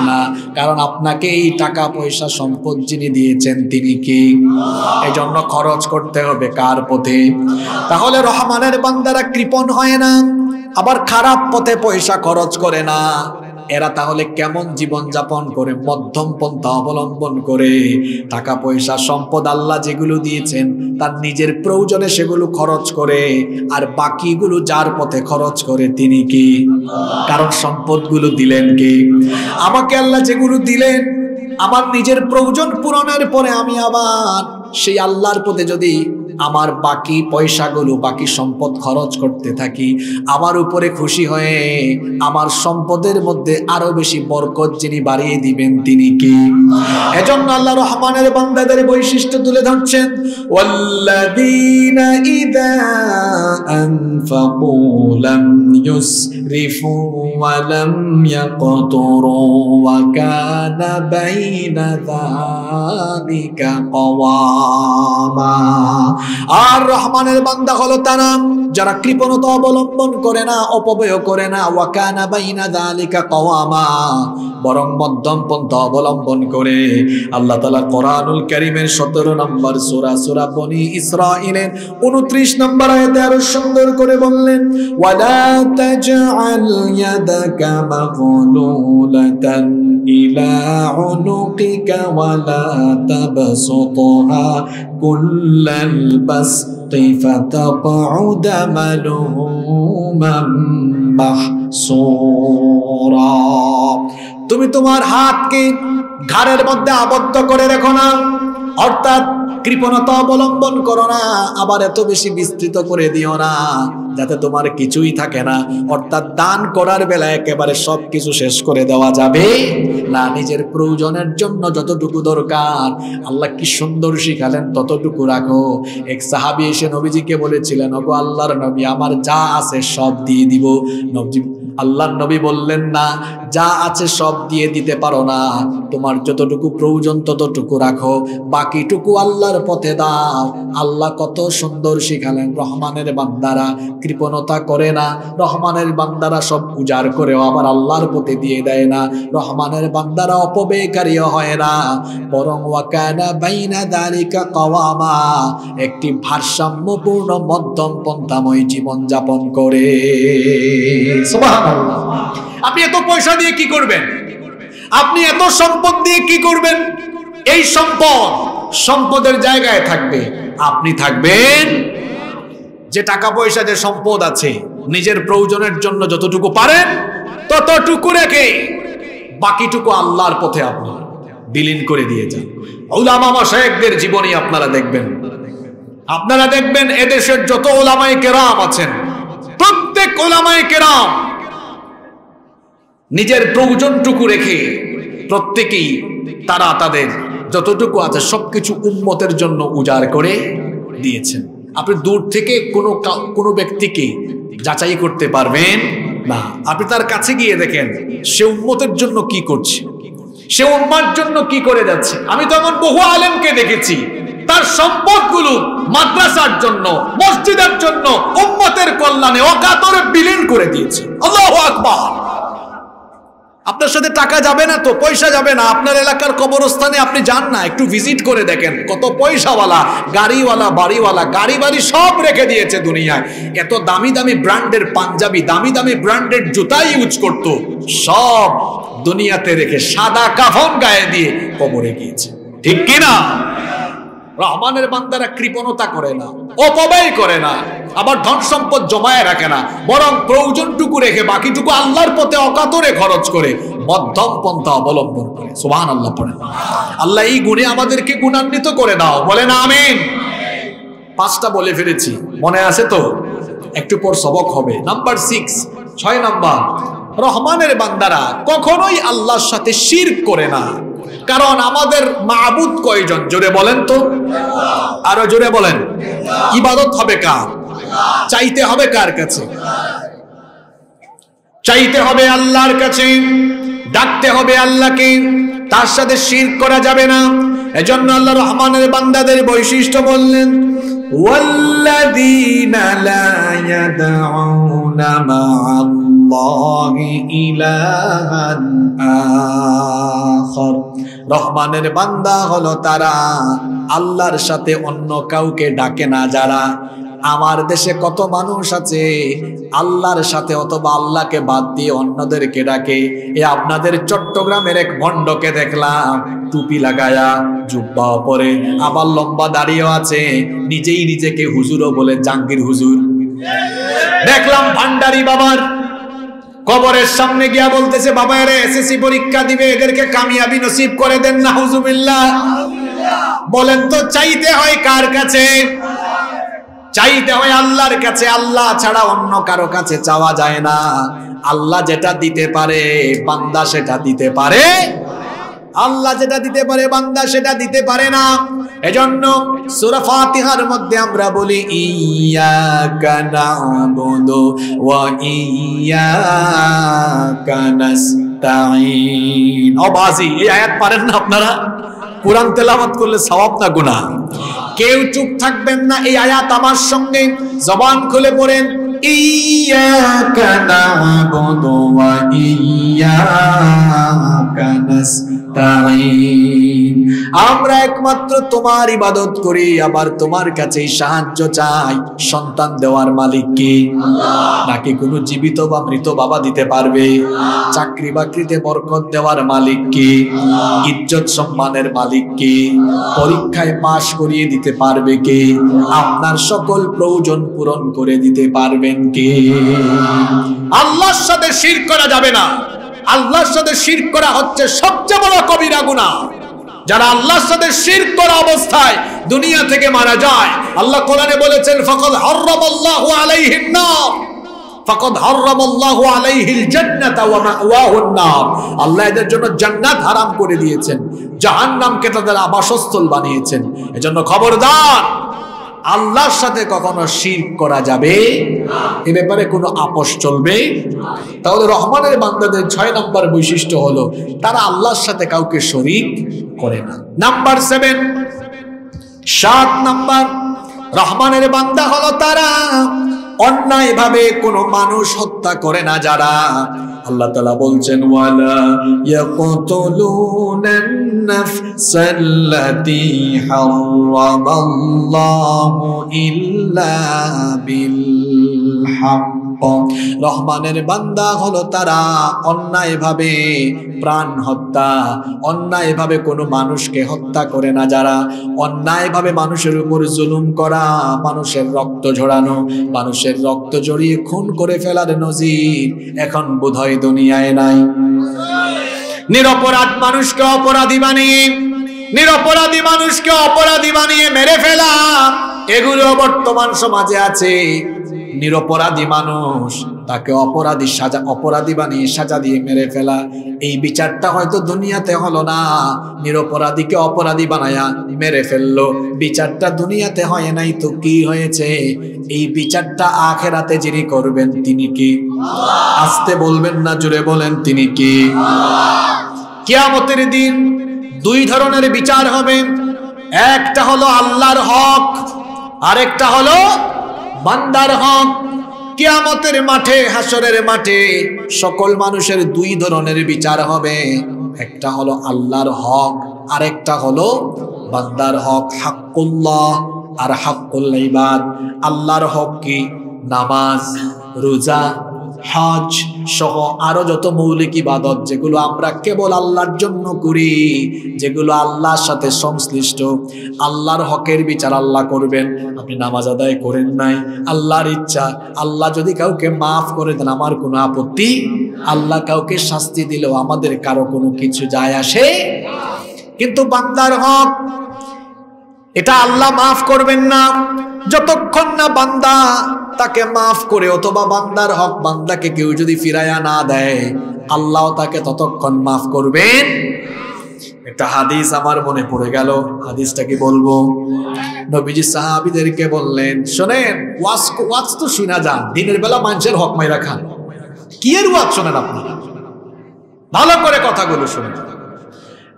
না। কারণ আপনাকে এই টাকা পয়সা সম্পদ যিনি দিয়েছেন, তিনি কি? এই জন্য খরচ করতে হবে কার পথে? তাহলে রহমানের বান্দারা কৃপণ হয় না, আবার খারাপ পথে পয়সা খরচ করে না। এরা তাহলে কেমন জীবন যাপন করে, মধ্যম পন্থা অবলম্বন করে? টাকা, পয়সা, সম্পদ আল্লাহ যেগুলো দিয়েছেন, তার নিজের প্রয়োজনে সেগুলো খরচ করে, আর বাকিগুলো যার পথে খরচ করে, তিনি কি? কারণ সম্পদগুলো দিলেন কি? আমাকে আল্লাহ যেগুলো দিলেন, আমার নিজের প্রয়োজন পূরণের পরে আমি আবার সেই আল্লাহর পথে যদি আমার বাকি পয়সাগুলো, বাকি সম্পদ খরচ করতে থাকি। আমার উপরে খুশি হয়ে আমার সম্পদের মধ্যে আরও বেশি বরকত যিনি বাড়িয়ে দিবেন, তিনি কি? এজন্য আল্লাহ রহমানের বান্দাদের বৈশিষ্ট্য তুলে ধরছেন কানা আর রহমানের বান্দা হলো তারা, যারা কৃপণতা অবলম্বন করে না, অপব্যয় করে না। ওয়াকানা বাইনা দালিকা কওয়ামা, বরং মধ্যম পন্থা অবলম্বন করে। আল্লাহ তাআলা কোরআনুল কারীমের 17 নম্বর সূরা সূরা বনি ইসরাঈলের 29 নম্বর আয়াতে আরও সুন্দর করে বললেন, ওয়ালা তাজআল ইয়াদাকা মাগলুলাতান ইলা عنقك ولا تبسطها كل البسط فتقعد মালুমান محصورا তুমি তোমার হাতকে ঘাড়ের মধ্যে আবদ্ধ করে রেখো না অর্থাৎ কৃপণতা অবলম্বন করো না, আবার এত বেশি বিস্তৃত করে দিও না, যাতে তোমার কিছুই থাকে না। অর্থাৎ দান করার বেলা একেবারে সব কিছু শেষ করে দেওয়া যাবে। না, নিজের প্রয়োজনের জন্য যতটুকু দরকার, আল্লাহ কি সুন্দর শিখালেন ততটুকু রাখো। এক সাহাবি এসে নবীজিকে বলেছিলেন, ওগো আল্লাহর নবী, আমার যা আছে সব দিয়ে দিব। নবজি আল্লাহর নবী বললেন, না যা আছে সব দিয়ে দিতে পারো না। তোমার যতটুকু প্রয়োজন ততটুকু রাখো। বাকিটুকু আল্লাহর পথে দাও। আল্লাহ কত সুন্দর শিখালেন রহমানের বান্দারা। কৃপণতা করে না। রহমানের বান্দারা সব উজাড় করেও আবার আল্লাহর পথে দিয়ে দেয় না। রহমানের বান্দারা অপব্যয়কারীও হয় না। বরং ওয়াকানা বাইনা দালিকা কওয়ামা। একটি ভারসাম্যপূর্ণ মধ্যম পন্থাময় জীবন যাপন করে। সুবহানাল্লাহ। আপনি এত পয়সা দিয়ে কি করবেন? আপনি এত সম্পদ দিয়ে কি করবেন? এই সম্পদ সম্পদের জায়গায় থাকবে। আপনি থাকবেন যে টাকা পয়সা, যে সম্পদ আছে, নিজের প্রয়োজনের জন্য যতটুকু পারেন, ততটুকু রেখে বাকিটুকু আল্লাহর পথে আপনি বিলীন করে দিয়ে যান। ওলামা মাসায়েকদের জীবনী আপনারা দেখবেন। আপনারা দেখবেন এদেশের যত ওলামায়ে কেরাম আছেন, প্রত্যেক ওলামায়ে কেরাম নিজের প্রয়োজনটুকু রেখে প্রত্যেকেই তারা তাদের যতটুকু আছে সবকিছু উন্মতের জন্য উজাড় করে দিয়েছেন। আপনি দূর থেকে কোনো কোনো ব্যক্তিকে যাচাই করতে পারবেন না। আপনি তার কাছে গিয়ে দেখেন, সে উন্মতের জন্য কি করছে। সে উন্মার জন্য কি করে যাচ্ছে। আমি তো এমন বহু আলেমকে দেখেছি, তার সম্পদগুলো মাদ্রাসার জন্য, মসজিদের জন্য, উম্মতের কল্যাণে অকাতরে বিলীন করে দিয়েছে। আল্লাহু আপনার সাথে টাকা যাবে না তো, পয়সা যাবে না। আপনার এলাকার কবরস্থানে আপনি যান না, একটু ভিজিট করে দেখেন। কত পয়সাওয়ালা, গাড়িওয়ালা, বাড়িওয়ালা গাড়ি বাড়ি সব রেখে দিয়েছে দুনিয়ায়। এত দামি দামি ব্র্যান্ডের পাঞ্জাবি, দামি দামি ব্র্যান্ডের জুতাই ইউজ করত। সব দুনিয়াতে রেখে সাদা কাফন গায়ে দিয়ে কবরে গিয়েছে। ঠিক কিনা? রহমানের বান্দারা কৃপণতা করে না, অপব্যয় করে না, আবার ধন সম্পদ জমায় রাখে না, বরং প্রয়োজনটুকু রেখে বাকিটুকু আল্লাহর পথে অকাতরে খরচ করে মধ্যম পন্থা অবলম্বন করে। সুবহান আল্লাহ পড়ে আল্লাহ এই গুণে আমাদেরকে গুণান্বিত করে দাও। বলে না আমিন। পাঁচটা বলে ফেলেছি। মনে আছে তো? একটু পর সবক হবে। নাম্বার সিক্স, ছয় নাম্বার, রহমানের বান্দারা কখনোই আল্লাহর সাথে শির করে না। কারণ আমাদের মাবুদ কয়জন জোরে বলেন তো আরো জোরে বলেন ইবাদত হবে কার চাইতে হবে কার কাছে চাইতে হবে আল্লাহর কাছে ডাকতে হবে আল্লাহকে তার সাথে শির করা যাবে না এজন্য আল্লাহ রহমানের বান্দাদের বৈশিষ্ট্য বললেন والذين لا يدعون مع الله إلها آخر রহমানের বান্দা হলো তারা। আল্লাহর সাথে অন্য কাউকে ডাকে না যারা। আমার দেশে কত মানুষ আছে, আল্লাহর সাথে অথবা আল্লাহকে বাদ দিয়ে অন্যদেরকে ডাকে। এ আপনাদের চট্টগ্রামের এক ভণ্ডকে দেখলাম, টুপি লাগায়া জুব্বা পরে আবার লম্বা দাঁড়িয়েও আছে, নিজেই নিজেকে হুজুরও বলে জাঙ্গির হুজুর। দেখলাম ভান্ডারি বাবার কবরের সামনে গিয়া বলতেছে, বাবা, এরা এসএসসি পরীক্ষা দিবে, এদেরকে কামিয়াবি নসিব করে দেন না, হুজুবিল্লাহ। বলেন তো, চাইতে হয় কার কাছে? চাইতে হয় আল্লাহর কাছে। আল্লাহ ছাড়া অন্য কারও কাছে চাওয়া যায় না। আল্লাহ যেটা দিতে পারে, বান্দা সেটা দিতে পারে। আল্লাহ যেটা দিতে পারে বান্দা সেটা দিতে পারে না। এজন্য সূরা ফাতিহার মধ্যে আমরা বলি ইয়াকা নাবুদু ওয়া ইয়াকা নাস্তাইন ও বাজি, এই আয়াত পারেন না আপনারা? কোরআন তেলাওয়াত করলে সওয়াব না গুনাহ। কেউ চুপ থাকবেন না, এই আয়াত আমার সঙ্গে জবান খুলে পড়েন। নাবুদু ওয়া ইয়াকা নাস্তাইন আমরা একমাত্র তোমার ইবাদত করি আবার তোমার কাছেই সাহায্য চাই। সন্তান দেওয়ার মালিক কে? নাকি কোনো জীবিত বা মৃত বাবা দিতে পারবে? চাকরি বাকরিতে বরকত দেওয়ার মালিক কে? ইজ্জত সম্মানের মালিক কে? পরীক্ষায় পাশ করিয়ে দিতে পারবে কে? আপনার সকল প্রয়োজন পূরণ করে দিতে পারবেন কে আল্লাহর সাথে শির করা যাবে না। আল্লাহর সাথে শির করা হচ্ছে সবচেয়ে বড় কবিরা গুনাহ। যারা আল্লাহর সাথে শির করা অবস্থায় দুনিয়া থেকে মারা যায়, আল্লাহ কোরআনে বলেছেন নার। ফাকাদ আলাইহিল জান্নাতা ওয়া মাওয়াহুন নার। আল্লাহ এদের জন্য জান্নাত হারাম করে দিয়েছেন। জাহান্নামকে তাদের আবাসস্থল বানিয়েছেন। এজন্য খবরদার আল্লাহর সাথে কখনো শির করা যাবে? এ ব্যাপারে কোনো আপোষ চলবে? তাহলে রহমানের বান্দাদের ছয় নম্বর বৈশিষ্ট্য হলো, তারা আল্লাহর সাথে কাউকে শরিক করে না। নাম্বার সেভেন সাত নাম্বার, রহমানের বান্দা হলো তারা অন্যায় ভাবে কোন মানুষ হত্যা করে না যারা। আল্লাহ তালা বলছেন ওয়ালা হক। রহমানের বান্দা হলো তারা। অন্যায়ভাবে প্রাণ হত্যা, অন্যায়ভাবে কোনো মানুষকে হত্যা করে না যারা। অন্যায়ভাবে মানুষের উপর জুলুম করা, মানুষের রক্ত ঝরানো, মানুষের রক্ত জড়িয়ে খুন করে ফেলার নজির এখন বোধহয় দুনিয়ায় নাই। নিরপরাধ মানুষকে অপরাধী বানিয়ে, নিরপরাধী মানুষকে অপরাধী বানিয়ে মেরে ফেলা, এগুলো বর্তমান সমাজে আছে। নিরপরাধী মানুষ। তাকে অপরাধী সাজা, অপরাধী বানিয়ে সাজা দিয়ে মেরে ফেলা। এই বিচারটা হয়তো দুনিয়াতে হলো না। নিরপরাধীকে অপরাধী বানায়া মেরে ফেলল। বিচারটা দুনিয়াতে হয় নাই তো কি হয়েছে? এই বিচারটা আখেরাতে যিনি করবেন তিনি কি? আসতে বলবেন না জুড়ে বলেন তিনি কি? কিয়ামতের দিন দুই ধরনের বিচার হবে। একটা হলো আল্লাহর হক, আরেকটা হলো বান্দার হক, কিয়ামতের মাঠে হাসরের মাঠে সকল মানুষের দুই ধরনের বিচার হবে। একটা হলো আল্লাহর হক আর একটা হলো বান্দার হক, হাক্কুল্লাহ। আর হাক্কুল্লাইবাদ ইবাদ, আল্লাহর হক কি? নামাজ, রোজা হজ সহ আরও যত মৌলিক ইবাদত যেগুলো আমরা কেবল আল্লাহর জন্য করি, যেগুলো আল্লাহর সাথে সংশ্লিষ্ট, আল্লাহর হকের বিচার আল্লাহ করবেন। আপনি নামাজ আদায় করেন নাই, আল্লাহর ইচ্ছা, আল্লাহ যদি কাউকে মাফ করে দেন, আমার কোনো আপত্তি আল্লাহ কাউকে শাস্তি দিলেও আমাদের কারও কোনো কিছু যায় আসে কিন্তু বান্দার হক, এটা আল্লাহ মাফ করবেন না। যতক্ষণ না বান্দা তাকে মাফ করে, অথবা বান্দার হক বান্দাকে কেউ যদি ফিরাইয়া না দেয়, আল্লাহ তাকে ততক্ষণ মাফ করবেন। একটা হাদিস আমার মনে পড়ে গেল, হাদিসটা কি বলব? নবীজি সাহাবিদেরকে বললেন, শোনেন, ওয়াজ ওয়াজ তো শোনা যান, দিনের বেলা মানুষের হক মাইরা খান। কি এর ওয়াজ শোনেন আপনি? ভালো করে কথাগুলো শুনেন।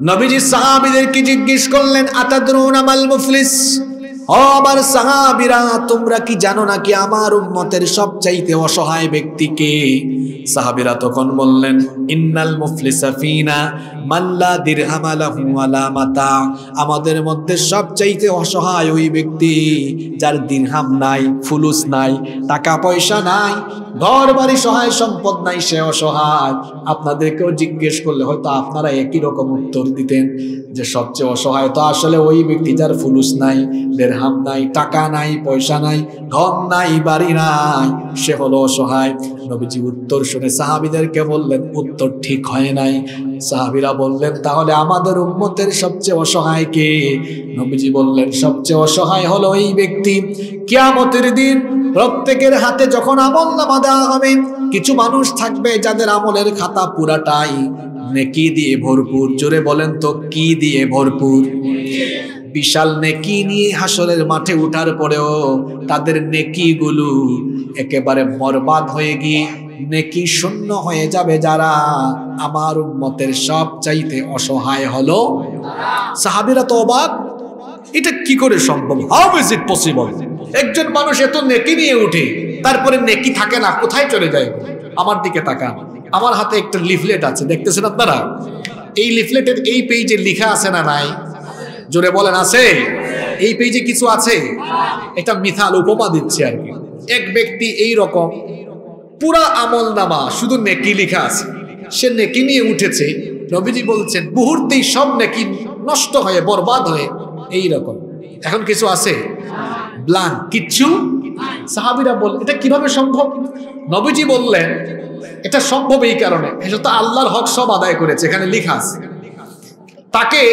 নবীজি সাহাবিদেরকে জিজ্ঞেস করলেন, আতাদরুন আমাল মুফলিস? আমার সাহাবিরা, তোমরা কি জানো নাকি আমার উম্মতের সবচাইতে অসহায় ব্যক্তিকে সাহাবিরা তখন বললেন, ইন্নাল মুফলিসা ফিনা মাল্লা দিরহাম লাহু ওয়ালা মাতা। আমাদের মধ্যে সবচাইতে অসহায় ওই ব্যক্তি, যার দিরহাম নাই, ফুলুস নাই টাকা পয়সা নাই ঘর বাড়ি সহায় সম্পদ নাই, সে অসহায়। আপনাদেরকেও জিজ্ঞেস করলে হয়তো আপনারা একই রকম উত্তর দিতেন যে সবচেয়ে অসহায় তো আসলে ওই ব্যক্তি যার ফুলুস নাই দেড়হাম নাই, টাকা নাই, পয়সা নাই, ধন নাই, বাড়ি নাই। সে হলো অসহায়। নবীজি উত্তর শুনে সাহাবিদেরকে বললেন, উত্তর ঠিক হয় নাই। সাহাবিরা বললেন, তাহলে আমাদের উম্মতের সবচেয়ে অসহায় কে? নবীজি বললেন, সবচেয়ে অসহায় হলো এই ব্যক্তি। কিয়ামতের দিন প্রত্যেকের হাতে যখন আমল নামা দেওয়া হবে, কিছু মানুষ থাকবে যাদের আমলের খাতা পুরাটাই নেকি দিয়ে ভরপুর। জোরে বলেন তো, কি দিয়ে ভরপুর? বিশাল নেকি নিয়ে হাসরের মাঠে উঠার পরেও তাদের নেকিগুলো একেবারে বরবাদ হয়ে গিয়ে নেকি শূন্য হয়ে যাবে যারা আমার উম্মতের সব চাইতে অসহায় হলো। সাহাবিরা তো অবাক। এটা কি করে সম্ভব? হাউ ইজ ইট পসিবল একজন মানুষ এত নেকি নিয়ে উঠে, তারপরে নেকি থাকে না, কোথায় চলে যায়? আমার দিকে তাকান। আমার হাতে একটা লিফলেট আছে, দেখতেছেন আপনারা? এই লিফলেটের এই পেজে লেখা আছে না নাই? জোরে বলেন, আছে? এই পেজে কিছু আছে? এটা মিথাল উপমা দিচ্ছে আর কি। এক ব্যক্তি এই রকম পুরা আমল নামা শুধু নেকি লেখা আছে। সে নেকি নিয়ে উঠেছে, নবীজি বলছেন, মুহূর্তেই সব নেকি নষ্ট হয়ে, বরবাদ হয়ে এই রকম এখন কিছু আছে? ব্লান কিচ্ছু? সাহাবিরা বল, এটা কীভাবে সম্ভব? নবীজি বললেন, এটা সম্ভব এই কারণে, এটা তো আল্লাহর হক সব আদায় করেছে, এখানে লিখা আছে। তাকে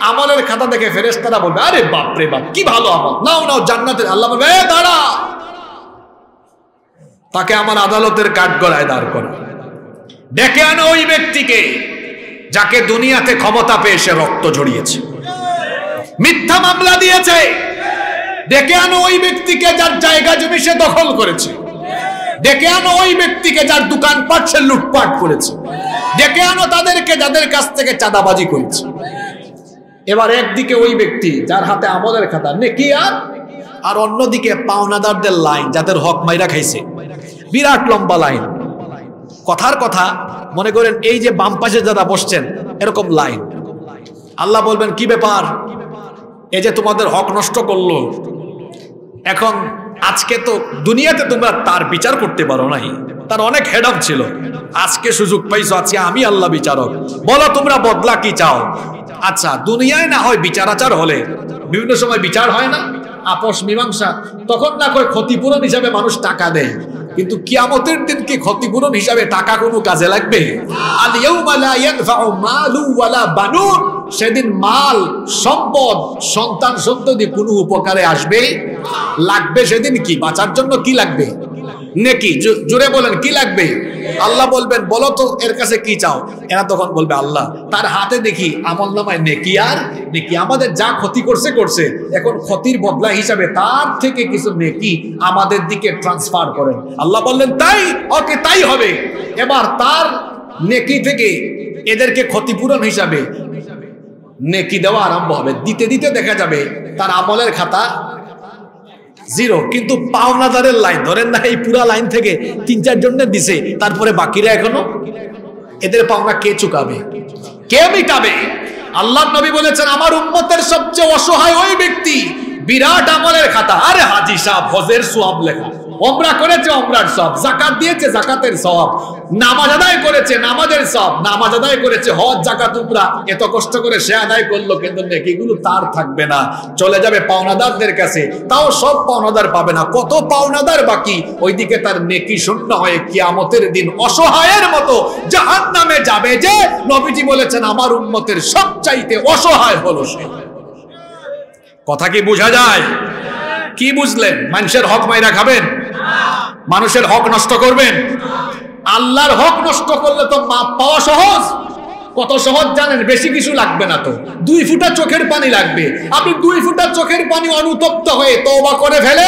আমলের খাতা দেখে ফেরেস্তারা বলবে, আরে বাপ রে বাপ, কি ভালো আমল। নাও নাও, জান্নাতের আল্লাহ বলবে দাঁড়া। তাকে আমার আদালতের কাঠ গড়ায় দাঁড় করে। ডেকে আনো ওই ব্যক্তিকে যাকে দুনিয়াতে ক্ষমতা পেয়ে সে রক্ত ঝরিয়েছে। মিথ্যা মামলা দিয়েছে। ডেকে আনো ওই ব্যক্তিকে যার জায়গা জমি সে দখল করেছে। ডেকে আনো ওই ব্যক্তিকে যার দোকানপাট সে লুটপাট করেছে। ডেকে আনো তাদেরকে যাদের কাছ থেকে চাঁদাবাজি করেছে। এবার একদিকে ওই ব্যক্তি যার হাতে আমলের খাতা, নেকি আর? আর অন্যদিকে পাওনাদারদের লাইন যাদের হক মাইরা খাইছে। বিরাট লম্বা লাইন। কথার কথা, মনে করেন এই যে বাম পাশে যারা বসছেন, এরকম লাইন। আল্লাহ বলবেন, কি ব্যাপার? এই যে তোমাদের হক নষ্ট করল। এখন আজকে তো দুনিয়াতে তোমরা তার বিচার করতে পারো নাই। তার অনেক হেড অফ ছিল। আজকে সুযোগ পাইছো, আজকে আমি আল্লাহ বিচারক। বলো তোমরা বদলা কি চাও? আচ্ছা দুনিয়ায় না হয় বিচারাচার হলে? বিভিন্ন সময় বিচার হয় না? আপোষ, মীমাংসা। তখন না কয় ক্ষতিপূরণ হিসাবে মানুষ টাকা দেয়। কিন্তু কিয়ামতের দিনকে ক্ষতিপূরণ হিসাবে টাকা কোনো কাজে লাগবে? সেদিন মাল, সম্পদ সন্তান সন্ততি কোনো উপকারে আসবে? লাগবে সেদিন কি? বাঁচার জন্য কি লাগবে? নেকি? জো- জোরে বলেন, কি লাগবে? আল্লাহ বলবেন, বলো তো এর কাছে কি চাও? এরা তখন বলবে, আল্লাহ, তার হাতে দেখি আমল নামায় নেকি আর নেকি। আমাদের যা ক্ষতি করছে করছে। এখন ক্ষতির বদলা হিসাবে তার থেকে কিছু নেকি আমাদের দিকে ট্রান্সফার করেন। আল্লাহ বললেন, তাই? ওকে, তাই হবে। এবার তার নেকি থেকে এদেরকে ক্ষতিপূরণ হিসাবে নেকি দেওয়া আরম্ভ হবে। দিতে দিতে দেখা যাবে তার আমলের খাতা জিরো কিন্তু পাওনাদারের লাইন ধরেন না এই পুরা লাইন থেকে তিন চার জন দিছে, তারপরে বাকিরা এখনও? এদের পাওনা কে চুকাবে? কে মিটাবে? আল্লাহ নবী বলেছেন, আমার উম্মতের সবচেয়ে অসহায় ওই ব্যক্তি বিরাট আমলের খাতা। আরে হাজি সাহেব, হজের সোয়াব লেখা। ওমরা করেছে ওমরার সব, জাকাত দিয়েছে জাকাতের সব, নামাজ আদায় করেছে নামাজের সব, নামাজ আদায় করেছে হজ, জাকাত, উমরা। এত কষ্ট করে সে আদায় করল, কিন্তু নেকিগুলো তার থাকবে না, চলে যাবে পাওনাদারদের কাছে, তাও সব পাওনাদার পাবে না, কত পাওনাদার বাকি? ওইদিকে তার নেকি শূন্য হয়ে, কিয়ামতের দিন অসহায়ের মতো জাহান নামে যাবে যে, নবীজি বলেছেন, আমার উন্মতের সবচাইতে অসহায় হলো সে। কথা কি বোঝা যায়? কি বুঝলেন? মানুষের হক মাইরা খাবেন? মানুষের হক নষ্ট করবেন? আল্লাহর হক নষ্ট করলে তো মাপ পাওয়া সহজ। কত সহজ জানেন? বেশি কিছু লাগবে না তো। দুই ফুটা চোখের পানি লাগবে। আপনি দুই ফুটা চোখের পানি অনুতপ্ত হয়ে তওবা করে ফেলে,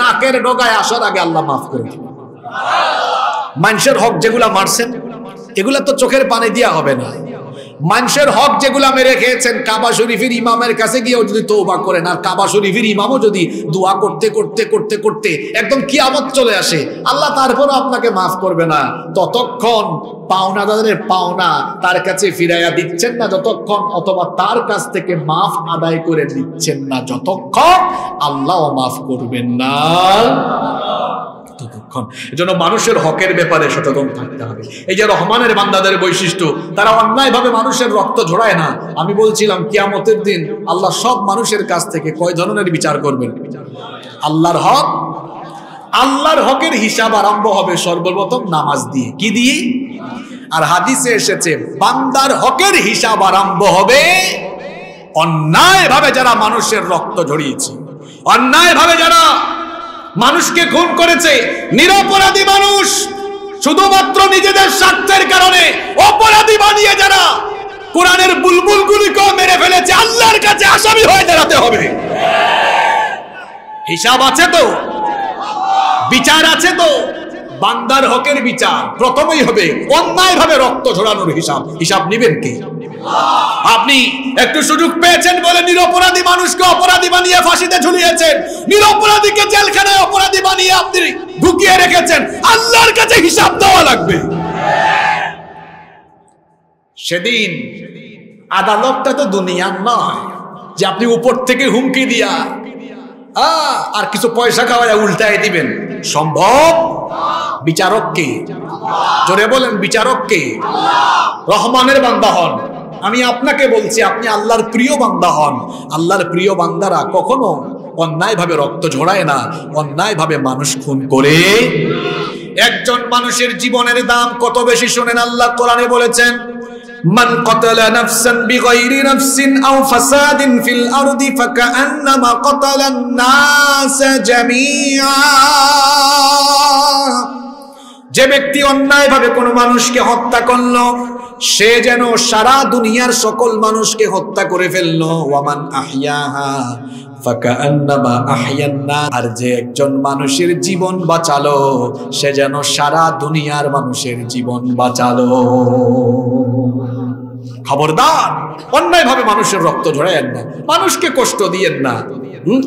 নাকের ডগায় আসার আগে আল্লাহ মাফ করে মানুষের হক যেগুলা মারছেন, এগুলা তো চোখের পানি দিয়া হবে না। মানুষের হক যেগুলা মেরে খেয়েছেন, কাবা শরীফের ইমামের কাছে গিয়েও যদি তৌবা করেন, আর কাবা শরীফের ইমামও যদি দোয়া করতে করতে করতে করতে একদম কিয়ামত চলে আসে, আল্লাহ তারপরও আপনাকে মাফ করবে না। ততক্ষণ পাওনা পাওনাদারের পাওনা তার কাছে ফিরাইয়া দিচ্ছেন না যতক্ষণ, অথবা তার কাছ থেকে মাফ আদায় করে দিচ্ছেন না যতক্ষণ আল্লাহ মাফ করবেন না। ততক্ষণ এজন্য মানুষের হকের ব্যাপারে সচেতন থাকতে হবে। এই যে রহমানের বান্দাদের বৈশিষ্ট্য, তারা অন্যায়ভাবে মানুষের রক্ত ঝরায় না। আমি বলছিলাম, কিয়ামতের দিন আল্লাহ সব মানুষের কাছ থেকে কয় ধরনের বিচার করবেন? আল্লাহর হক, আল্লাহর হকের হিসাব আরম্ভ হবে সর্বপ্রথম নামাজ দিয়ে। কি দিয়ে? আর হাদিসে এসেছে, বান্দার হকের হিসাব আরম্ভ হবে অন্যায়ভাবে যারা মানুষের রক্ত ঝরিয়েছে। অন্যায়ভাবে যারা মানুষকে খুন করেছে। নিরপরাধী মানুষ শুধুমাত্র নিজেদের স্বার্থের কারণে অপরাধী বানিয়ে যারা কোরআনের বুলবুলগুলিকেও মেরে ফেলেছে, আল্লাহর কাছে আসামি হয়ে দাঁড়াতে হবে। হিসাব আছে তো? বিচার আছে তো? বান্দার হকের বিচার প্রথমেই হবে অন্যায় ভাবে রক্ত ঝরানোর হিসাব। হিসাব নিবেন কি? আপনি একটু সুযোগ পেয়েছেন বলে নিরপরাধী মানুষকে অপরাধী বানিয়ে ফাঁসিতে ঝুলিয়েছেন। নিরপরাধীকে জেলখানায় অপরাধী বানিয়ে আপনি ঢুকিয়ে রেখেছেন। আল্লাহর কাছে হিসাব দেওয়া লাগবে। সেদিন আদালতটা তো দুনিয়ার নয় যে আপনি উপর থেকে হুমকি দিয়া আর কিছু পয়সা খাওয়ায় উল্টায় দিবেন। সম্ভব? বিচারক কে? জোরে বলেন, বিচারক কে? রহমানের বান্দা হন। আমি আপনাকে বলছি, আপনি আল্লাহর প্রিয় বান্দা হন। আল্লাহর প্রিয় বান্দারা কখনো অন্যায় ভাবে রক্ত ঝরায় না অন্যায় ভাবে মানুষ খুন করে। একজন মানুষের জীবনের দাম কত বেশি শোনেন আল্লাহ কোরআনে বলেছেন? মান কতালা নাফসান বিগাইরি নাফসিন আও ফাসাদিন ফিল আরদি ফাকান্নামা কতালান নাস জামিআ। যে ব্যক্তি অন্যায়ভাবে কোনো মানুষকে হত্যা করল, সে যেন সারা দুনিয়ার সকল মানুষকে হত্যা করে ফেলল। ওয়ামান আহিয়াহা আর যে একজন মানুষের জীবন বাঁচালো, সে যেন সারা দুনিয়ার মানুষের জীবন বাঁচালো। খবরদার। অন্যায়ভাবে মানুষের রক্ত ঝরাইয়েন না। মানুষকে কষ্ট দিয়েন না।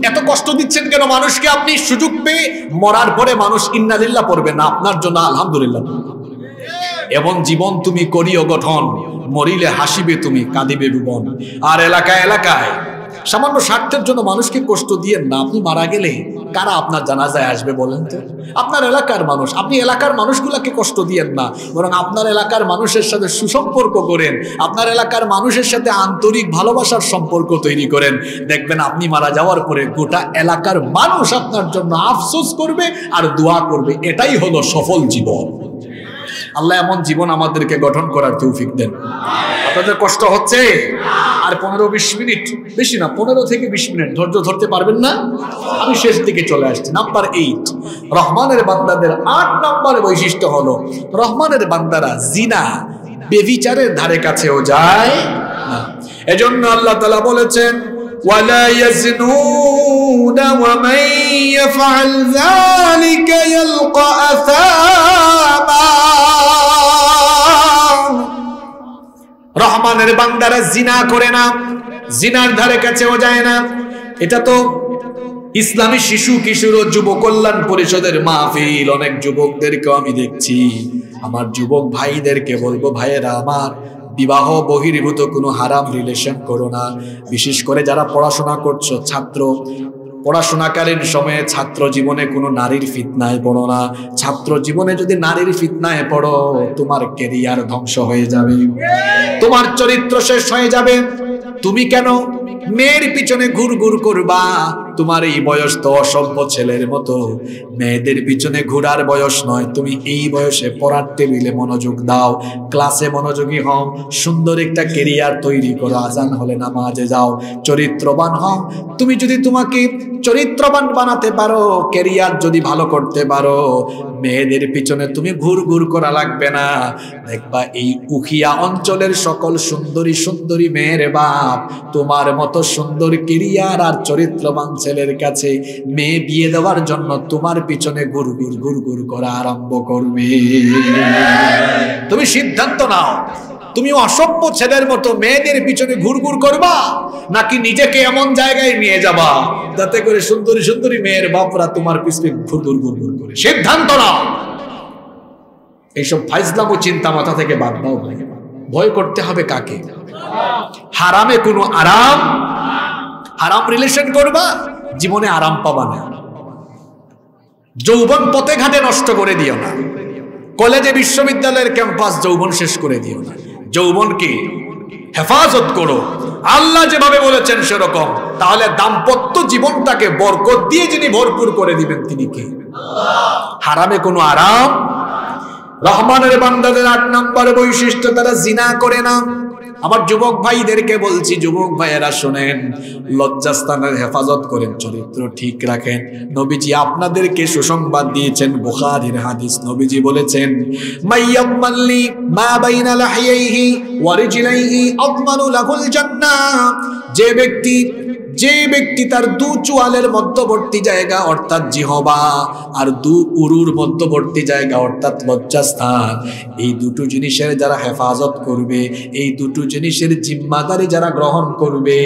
এত কষ্ট দিচ্ছেন কেন? মানুষকে আপনি সুযোগ পেয়ে মরার পরে মানুষ ইন্নালিল্লাহ পড়বে না। আপনার জন্য আলহামদুলিল্লাহ। এবং জীবন তুমি করিও গঠন। মরিলে হাসিবে তুমি, কাঁদিবে ডুবন আর এলাকায় এলাকায় সামান্য স্বার্থের জন্য মানুষকে কষ্ট দিয়েন না, আপনি মারা গেলে কারা আপনার জানাজায় আসবে বলেন তো? আপনার এলাকার মানুষ, আপনি এলাকার মানুষগুলাকে কষ্ট দিয়েন না, বরং আপনার এলাকার মানুষের সাথে সুসম্পর্ক করেন, আপনার এলাকার মানুষের সাথে আন্তরিক ভালোবাসার সম্পর্ক তৈরি করেন। দেখবেন আপনি মারা যাওয়ার পরে গোটা এলাকার মানুষ আপনার জন্য আফসোস করবে আর দোয়া করবে। এটাই হলো সফল জীবন। আল্লাহ এমন জীবন আমাদেরকে গঠন করার তৌফিক দেন। আপনাদের কষ্ট হচ্ছে? আর পনেরো বিশ মিনিট, বেশি না, পনেরো থেকে বিশ মিনিট, ধৈর্য ধরতে পারবেন না? আমি শেষ দিকে চলে আসছি। নাম্বার এইট রহমানের বান্দাদের আট নাম্বার বৈশিষ্ট্য হলো, রহমানের বান্দারা জিনা, বেবিচারের ধারে কাছেও যায় না। এজন্য আল্লাহ তালা বলেছেন, ওয়ালা ইয়াজনুন يزنون ومن يفعل ذلك يلقى أثاما রহমানের বান্দারা জিনা করে না জিনার ধারে কাছেও যায় না এটা তো ইসলামী শিশু কিশোর ও যুব কল্যাণ পরিষদের মাহফিল অনেক যুবকদেরকেও আমি দেখছি আমার যুবক ভাইদেরকে বলবো ভাইয়েরা আমার বিবাহ বহির্ভূত কোনো হারাম রিলেশন করো না। বিশেষ করে যারা পড়াশোনা করছ, ছাত্র, পড়াশোনাকালীন সময়ে ছাত্র জীবনে কোনো নারীর ফিতনায় পড়ো না। ছাত্র জীবনে যদি নারীর ফিতনায় পড়ো, তোমার কেরিয়ার ধ্বংস হয়ে যাবে। তোমার চরিত্র শেষ হয়ে যাবে। তুমি কেন? মেয়ের পিছনে ঘুর ঘুর করবা। তোমার এই বয়স তো অসভ্য ছেলের মতো। মেয়েদের পিছনে ঘোরার বয়স নয়, তুমি এই বয়সে পড়ার টেবিলে মনোযোগ দাও, ক্লাসে মনোযোগী হও, সুন্দর একটা কেরিয়ার তৈরি করো, আজান হলে নামাজে যাও, চরিত্রবান হও। তুমি যদি তোমাকে চরিত্রবান বানাতে পারো, কেরিয়ার যদি ভালো করতে পারো, মেয়েদের পিছনে তুমি ঘুর ঘুর করা লাগবে না। দেখবা এই উখিয়া অঞ্চলের সকল সুন্দরী সুন্দরী মেয়ের বাপ তোমার মতো সুন্দর কেরিয়ার আর চরিত্রবান ছেলের কাছে মেয়ে বিয়ে দেওয়ার জন্য তোমার পিছনে ঘুর ঘুর ঘুর ঘুর করা আরম্ভ করবে। তুমি সিদ্ধান্ত নাও, তুমি অসভ্য ছেলের মতো মেয়েদের পিছনে ঘুর ঘুর করবা নাকি নিজেকে এমন জায়গায় নিয়ে যাবা যাতে করে সুন্দরী সুন্দরী মেয়ের বাপরা তোমার পিছনে ঘুর ঘুর ঘুর ঘুর করে। সিদ্ধান্ত নাও। এইসব ফাইজলাম ও চিন্তা মাথা থেকে বাদ দাও ভয় করতে হবে কাকে? হারামে কোনো আরাম? হারাম রিলেশন করবা? জীবনে আরাম পাবা না। যৌবন পথে ঘাটে নষ্ট করে দিও না। কলেজে বিশ্ববিদ্যালয়ের ক্যাম্পাস যৌবন শেষ করে দিও না। যৌবনকে হেফাজত করো। আল্লাহ যেভাবে বলেছেন সেরকম। তাহলে দাম্পত্য জীবনটাকে বরকত দিয়ে যিনি ভরপুর করে দিবেন তিনি কে? হারামে কোনো আরাম? রহমানের বান্দাদের আট নম্বর বৈশিষ্ট্য, তারা জিনা করে না। আমার যুবক ভাইদেরকে বলছি, যুবক ভাইয়েরা শোনেন, লজ্জাস্থানের হেফাজত করেন, চরিত্র ঠিক রাখেন। নবীজি আপনাদেরকে সুসংবাদ দিয়েছেন, বুখারীর হাদিস নবীজি বলেছেন মাইয়াম্মাল্লি মা বাইনা লাহিয়াইহি ওয়া রিজলাইহি আদমানু লাহুল জান্নাহ। যে ব্যক্তি যে ব্যক্তি তার দু চুয়ালের মধ্যবর্তী জায়গা, অর্থাৎ জিহবা, আর দু উরুর মধ্যবর্তী জায়গা, অর্থাৎ লজ্জাস্থান এই দুটো জিনিসের যারা হেফাজত করবে, এই দুটো জিনিসের জিম্মাদারি যারা গ্রহণ করবে,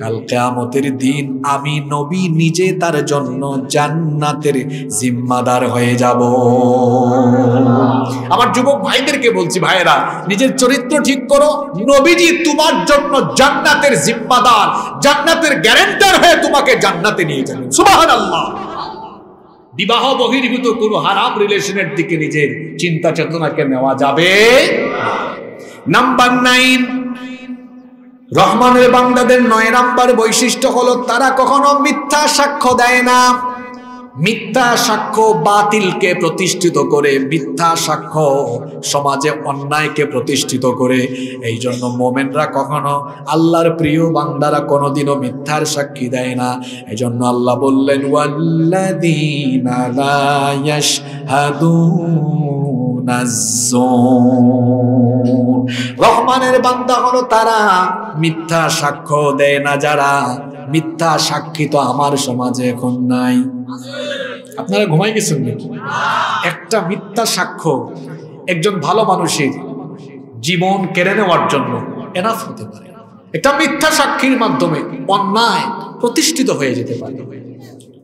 কাল কেয়ামতের দিন আমি নবী নিজে তার জন্য জান্নাতের জিম্মাদার হয়ে যাব। আমার যুবক ভাইদেরকে বলছি ভাইরা নিজের চরিত্র ঠিক করো। নবীজি তোমার জন্য জান্নাতের জিম্মাদার, জান্নাতের গ্যারেন্টার হয়ে তোমাকে জান্নাতে নিয়ে যাবে। সুবাহান আল্লাহ বিবাহ বহির্ভূত কোন হারাম রিলেশনের দিকে নিজের চিন্তা চেতনাকে নেওয়া যাবে নাম্বার নাইন, রহমানের বান্দাদের নয় নাম্বার বৈশিষ্ট্য হলো তারা কখনো মিথ্যা সাক্ষ্য দেয় না। মিথ্যা সাক্ষ্য বাতিলকে প্রতিষ্ঠিত করে, মিথ্যা সাক্ষ্য সমাজে অন্যায়কে প্রতিষ্ঠিত করে এই জন্য মোমেনরা কখনো আল্লাহর প্রিয় বান্দারা কোনোদিনও মিথ্যার সাক্ষী দেয় না এই জন্য আল্লাহ বললেন। রহমানের বান্দা হলো তারা মিথ্যা সাক্ষ্য দেয় না, যারা মিথ্যা সাক্ষী তো আমার সমাজে এখন নাই। আপনারা ঘুমাই গেছেন নাকি? একটা মিথ্যা সাক্ষ্য একজন ভালো মানুষের জীবন কেড়ে নেওয়ার জন্য এনাফ হতে পারে। একটা মিথ্যা সাক্ষীর মাধ্যমে অন্যায় প্রতিষ্ঠিত হয়ে যেতে পারে।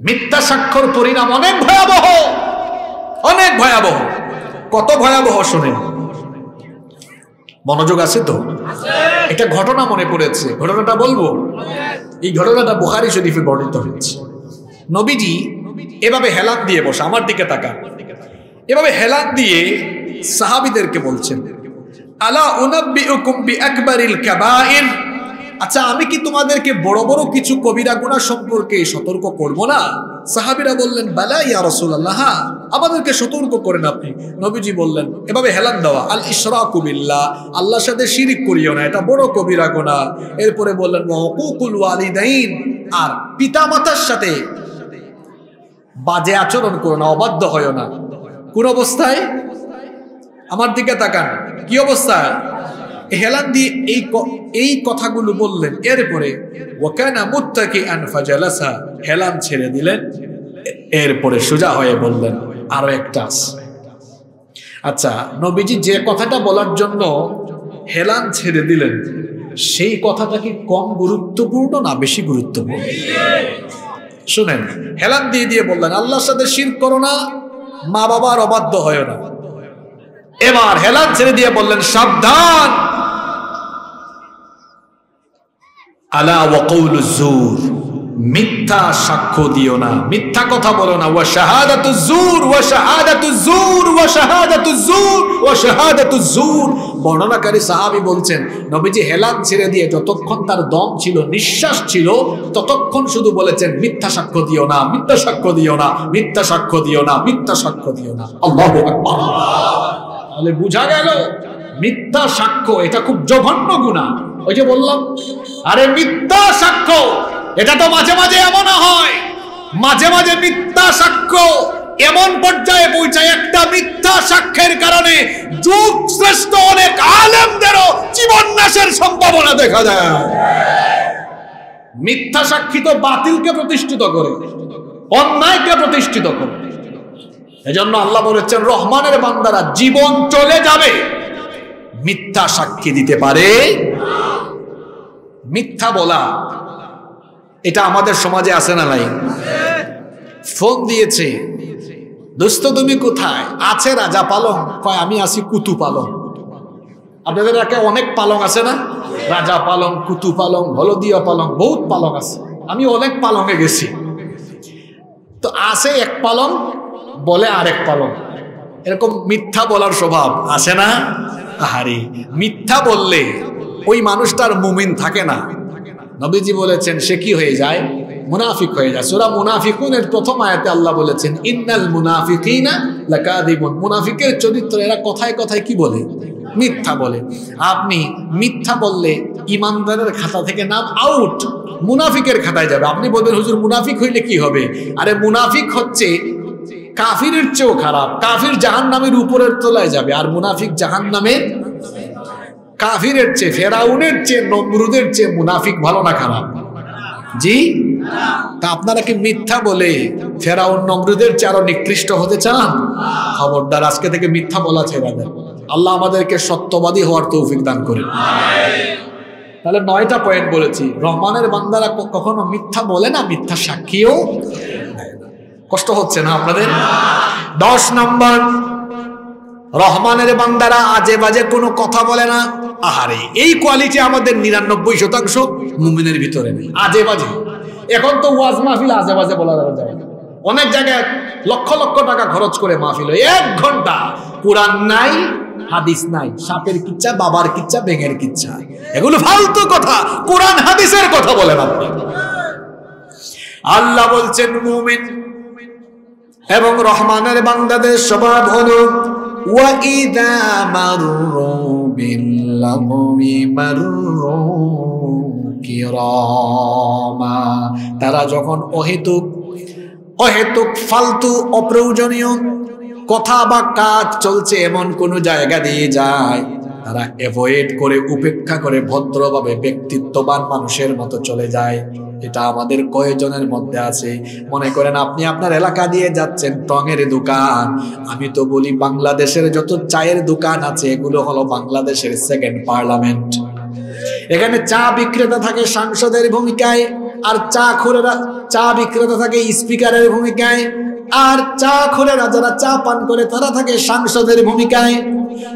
মিথ্যা সাক্ষর পরিণাম অনেক ভয়াবহ অনেক ভয়াবহ। কত ভয়াবহ শোনেন। মনোযোগ আছে তো? একটা ঘটনা মনে পড়েছে। ঘটনাটা বলব? এই ঘটনাটা বোহারি শরীফে বর্ণিত হয়েছে। নবীজি এভাবে হেলাত দিয়ে বসে, আমার দিকে তাকা এভাবে হেলাত দিয়ে সাহাবিদেরকে বলছেন, আলা উনাব্বিউকুম বিআকবারিল কাবাইর? আচ্ছা আমি কি তোমাদেরকে বড় বড় কিছু কবিরা গুণা সম্পর্কে সতর্ক করব না? সাহাবিরা বললেন বালা ইয়া রাসূলুল্লাহ। হ্যাঁ, আমাদেরকে সতর্ক করেন আপনি। নবীজি বললেন এভাবে হেলান দেওয়া আল ইশরাকু বিল্লাহ। আল্লাহর সাথে শিরিক করিও না এটা বড় কবিরা গুণা। এরপরে বললেন ওয়াকুকুল ওয়ালিদাইন। আর পিতামাতার সাথে বাজে আচরণ করো না অবাধ্য হয় না। কোন অবস্থায়? আমার দিকে তাকান। কি অবস্থায়? হেলান দিয়ে এই এই কথাগুলো বললেন। এরপরে, ওয়াকানা মুত্তাকি আন ফাজালাসা হেলান ছেড়ে দিলেন। এরপরে সোজা হয়ে বললেন, আরও একটা আচ্ছা নবীজি যে কথাটা বলার জন্য হেলান ছেড়ে দিলেন, সেই কথাটা কি কম গুরুত্বপূর্ণ না বেশি গুরুত্বপূর্ণ? শুনেন, হেলান দিয়ে দিয়ে বললেন, আল্লাহর সাথে শির করো না মা বাবার অবাধ্য হয় না। এবার হেলান ছেড়ে দিয়ে বললেন, সাবধান! আলা ওয়াকুল জুর মিথ্যা সাক্ষ্য দিও না। মিথ্যা কথা বলো না। ওয়া শাহাদাতু জুর ওয়া শাহাদাতু জুর ওয়া শাহাদাতু জুর ওয়া শাহাদাতু জুর বর্ণনাকারী সাহাবী বলছেন, নবীজি হেলান ছেড়ে দিয়ে যতক্ষণ তার দম ছিল, নিঃশ্বাস ছিল, ততক্ষণ শুধু বলেছেন, মিথ্যা সাক্ষ্য দিও না, মিথ্যা সাক্ষ্য দিও না, মিথ্যা সাক্ষ্য দিও না, মিথ্যা সাক্ষ্য দিও না। আল্লাহু আকবার। তাহলে বুঝা গেল, মিথ্যা সাক্ষ্য, এটা খুব জঘন্য গুণা ওই যে বললাম, আরে মিথ্যা সাক্ষ্য, এটা তো মাঝে মাঝে এমন হয়। মাঝে মাঝে মিথ্যা সাক্ষ্য, এমন পর্যায়ে পৌঁছায় একটা মিথ্যা সাক্ষ্যের কারণে যুগ শ্রেষ্ঠ অনেক আলেমদেরও জীবন নাশের সম্ভাবনা দেখা যায় মিথ্যা সাক্ষী তো বাতিলকে প্রতিষ্ঠিত করে, অন্যায়কে প্রতিষ্ঠিত করে। এজন্য আল্লাহ বলেছেন, রহমানের বান্দারা জীবন চলে যাবে। মিথ্যা সাক্ষী দিতে পারে মিথ্যা বলা। এটা আমাদের সমাজে আছে না নাই? ফোন দিয়েছে। দোস্ত, তুমি কোথায়? আছে রাজা পালং। কয়, আমি আছি কুতু পালং। আপনাদের এলাকে অনেক পালং আছে না? রাজা পালং, কুতু পালং, হলদিয়া পালং, বহুত পালং আছে। আমি অনেক পালংয়ে গেছি। তো আছে এক পালং, বলে আরেক পালং। এরকম মিথ্যা বলার স্বভাব আছে না? আহারে, মিথ্যা বললে ওই মানুষটার মুমিন থাকে না। নবীজি বলেছেন, সে কি হয়ে যায়? মুনাফিক হয়ে যায়। সুরা মুনাফিকুনের প্রথম আয়াতে আল্লাহ বলেছেন, ইন্নাল মুনাফিকিনা লাকাদিবুন মুনাফিকের চরিত্র, এরা কথায় কথায় কি বলে? মিথ্যা বলে। আপনি মিথ্যা বললে ইমানদারের খাতা থেকে নাম আউট, মুনাফিকের খাতায় যাবে। আপনি বলবেন, হুজুর, মুনাফিক হইলে কি হবে? আরে, মুনাফিক হচ্ছে কাফিরের চেয়েও খারাপ। কাফির জাহান নামের উপরের তলায় যাবে, আর মুনাফিক জাহান নামের কাফিরের চেয়ে, ফেরাউনের চেয়ে, নমরুদের চেয়ে মুনাফিক ভালো না খারাপ? জি? তা আপনারা কি মিথ্যা বলে ফেরাউন নমরুদের চেয়ে আরও নিকৃষ্ট হতে চান? খবরদার, আজকে থেকে মিথ্যা বলা ছেড়ে আল্লাহ আমাদেরকে সত্যবাদী হওয়ার তৌফিক দান করেন। তাহলে নয়টা পয়েন্ট বলেছি। রহমানের বান্দারা কখনো মিথ্যা বলে না, মিথ্যা সাক্ষীও কষ্ট হচ্ছে না আপনাদের? দশ নম্বর রহমানের বান্দারা আজে বাজে কোনো কথা বলে না। আহারে, এই কোয়ালিটি আমাদের নিরানব্বই শতাংশ মুমিনের ভিতরে নেই। আজে বাজে। এখন তো ওয়াজ মাহফিল আজে বাজে বলা যায় অনেক জায়গায় লক্ষ লক্ষ টাকা খরচ করে মাহফিল এক ঘণ্টা। কোরআন নাই, হাদিস নাই। সাপের কিচ্ছা, বাবার কিচ্ছা বেঙের কিচ্ছা। এগুলো ফালতু কথা। কোরআন, হাদিসের কথা বলেন আপনি। আল্লাহ বলছেন, মুমিন এবং রহমানের বাংলাদেশ স্বভাব হলো وإذا مروا باللغو مروا কিরামা তারা যখন অহেতুক অহেতুক ফালতু অপ্রয়োজনীয় কথা বা কাজ চলছে এমন কোন জায়গা দিয়ে যায় তারা অ্যাভয়েড করে, উপেক্ষা করে, ভদ্রভাবে ব্যক্তিত্ববান মানুষের মতো চলে যায়। এটা আমাদের কয়েকজনের মধ্যে আছে? মনে করেন আপনি আপনার এলাকা দিয়ে যাচ্ছেন, টঙের দোকান। আমি তো বলি বাংলাদেশের যত চায়ের দোকান আছে, এগুলো হলো বাংলাদেশের সেকেন্ড পার্লামেন্ট এখানে চা বিক্রেতা থাকে সাংসদের ভূমিকায়, আর চা খোরেরা, চা বিক্রেতা থাকে স্পিকারের ভূমিকায়। আর চা খোরেরা যারা চা পান করে, তারা থাকে সাংসদের ভূমিকায়।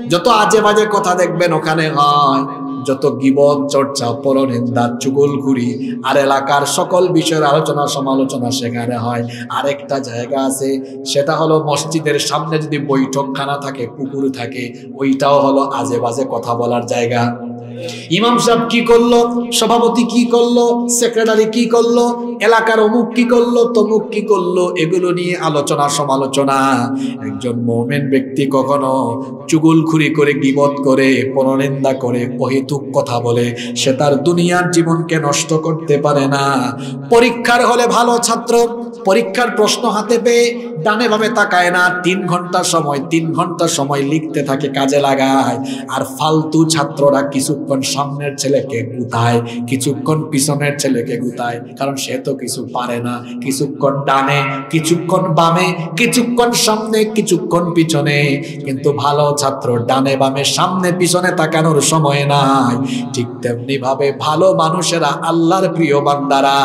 যত আজে বাজে কথা দেখবেন ওখানে হয়, যত গিবত, চর্চা, পরনিন্দা, চুগলখুরি, আর এলাকার সকল বিষয়ের আলোচনা, সমালোচনা সেখানে হয়। আরেকটা জায়গা আছে, সেটা হলো মসজিদের সামনে যদি বৈঠকখানা থাকে, পুকুর থাকে, ওইটাও হলো আজে বাজে কথা বলার জায়গা। ইমাম সাহেব কি করল? সভাপতি কি করল? সেক্রেটারি কি করল? এলাকার অমুক কি করল? তমুক কি করল? এগুলো নিয়ে আলোচনা সমালোচনা। একজন মোমেন ব্যক্তি কখনো চুগুল চুগুলখুরি করে, গিবত করে, পরনিন্দা করে, অহেতুক কথা বলে, সে তার দুনিয়ার জীবনকে নষ্ট করতে পারে না। পরীক্ষার হলে ভালো ছাত্র, পরীক্ষার প্রশ্ন হাতে পেয়ে ডানে ভাবে তাকায় না, তিন ঘণ্টা সময়, তিন ঘণ্টা সময় লিখতে থাকে, কাজে লাগায়। আর ফালতু ছাত্ররা কিছুক্ষণ সামনের ছেলেকে গুতায়, কিছুক্ষণ পিছনের ছেলেকে গুতায়, কারণ সে তো কিছু পারে না। কিছুক্ষণ ডানে, কিছুক্ষণ বামে, কিছুক্ষণ সামনে, কিছুক্ষণ পিছনে। কিন্তু ভালো ছাত্র ডানে বামে, সামনে পিছনে তাকানোর সময় নাই। ঠিক তেমনি ভাবে ভালো মানুষেরা আল্লাহর প্রিয় বান্দারা।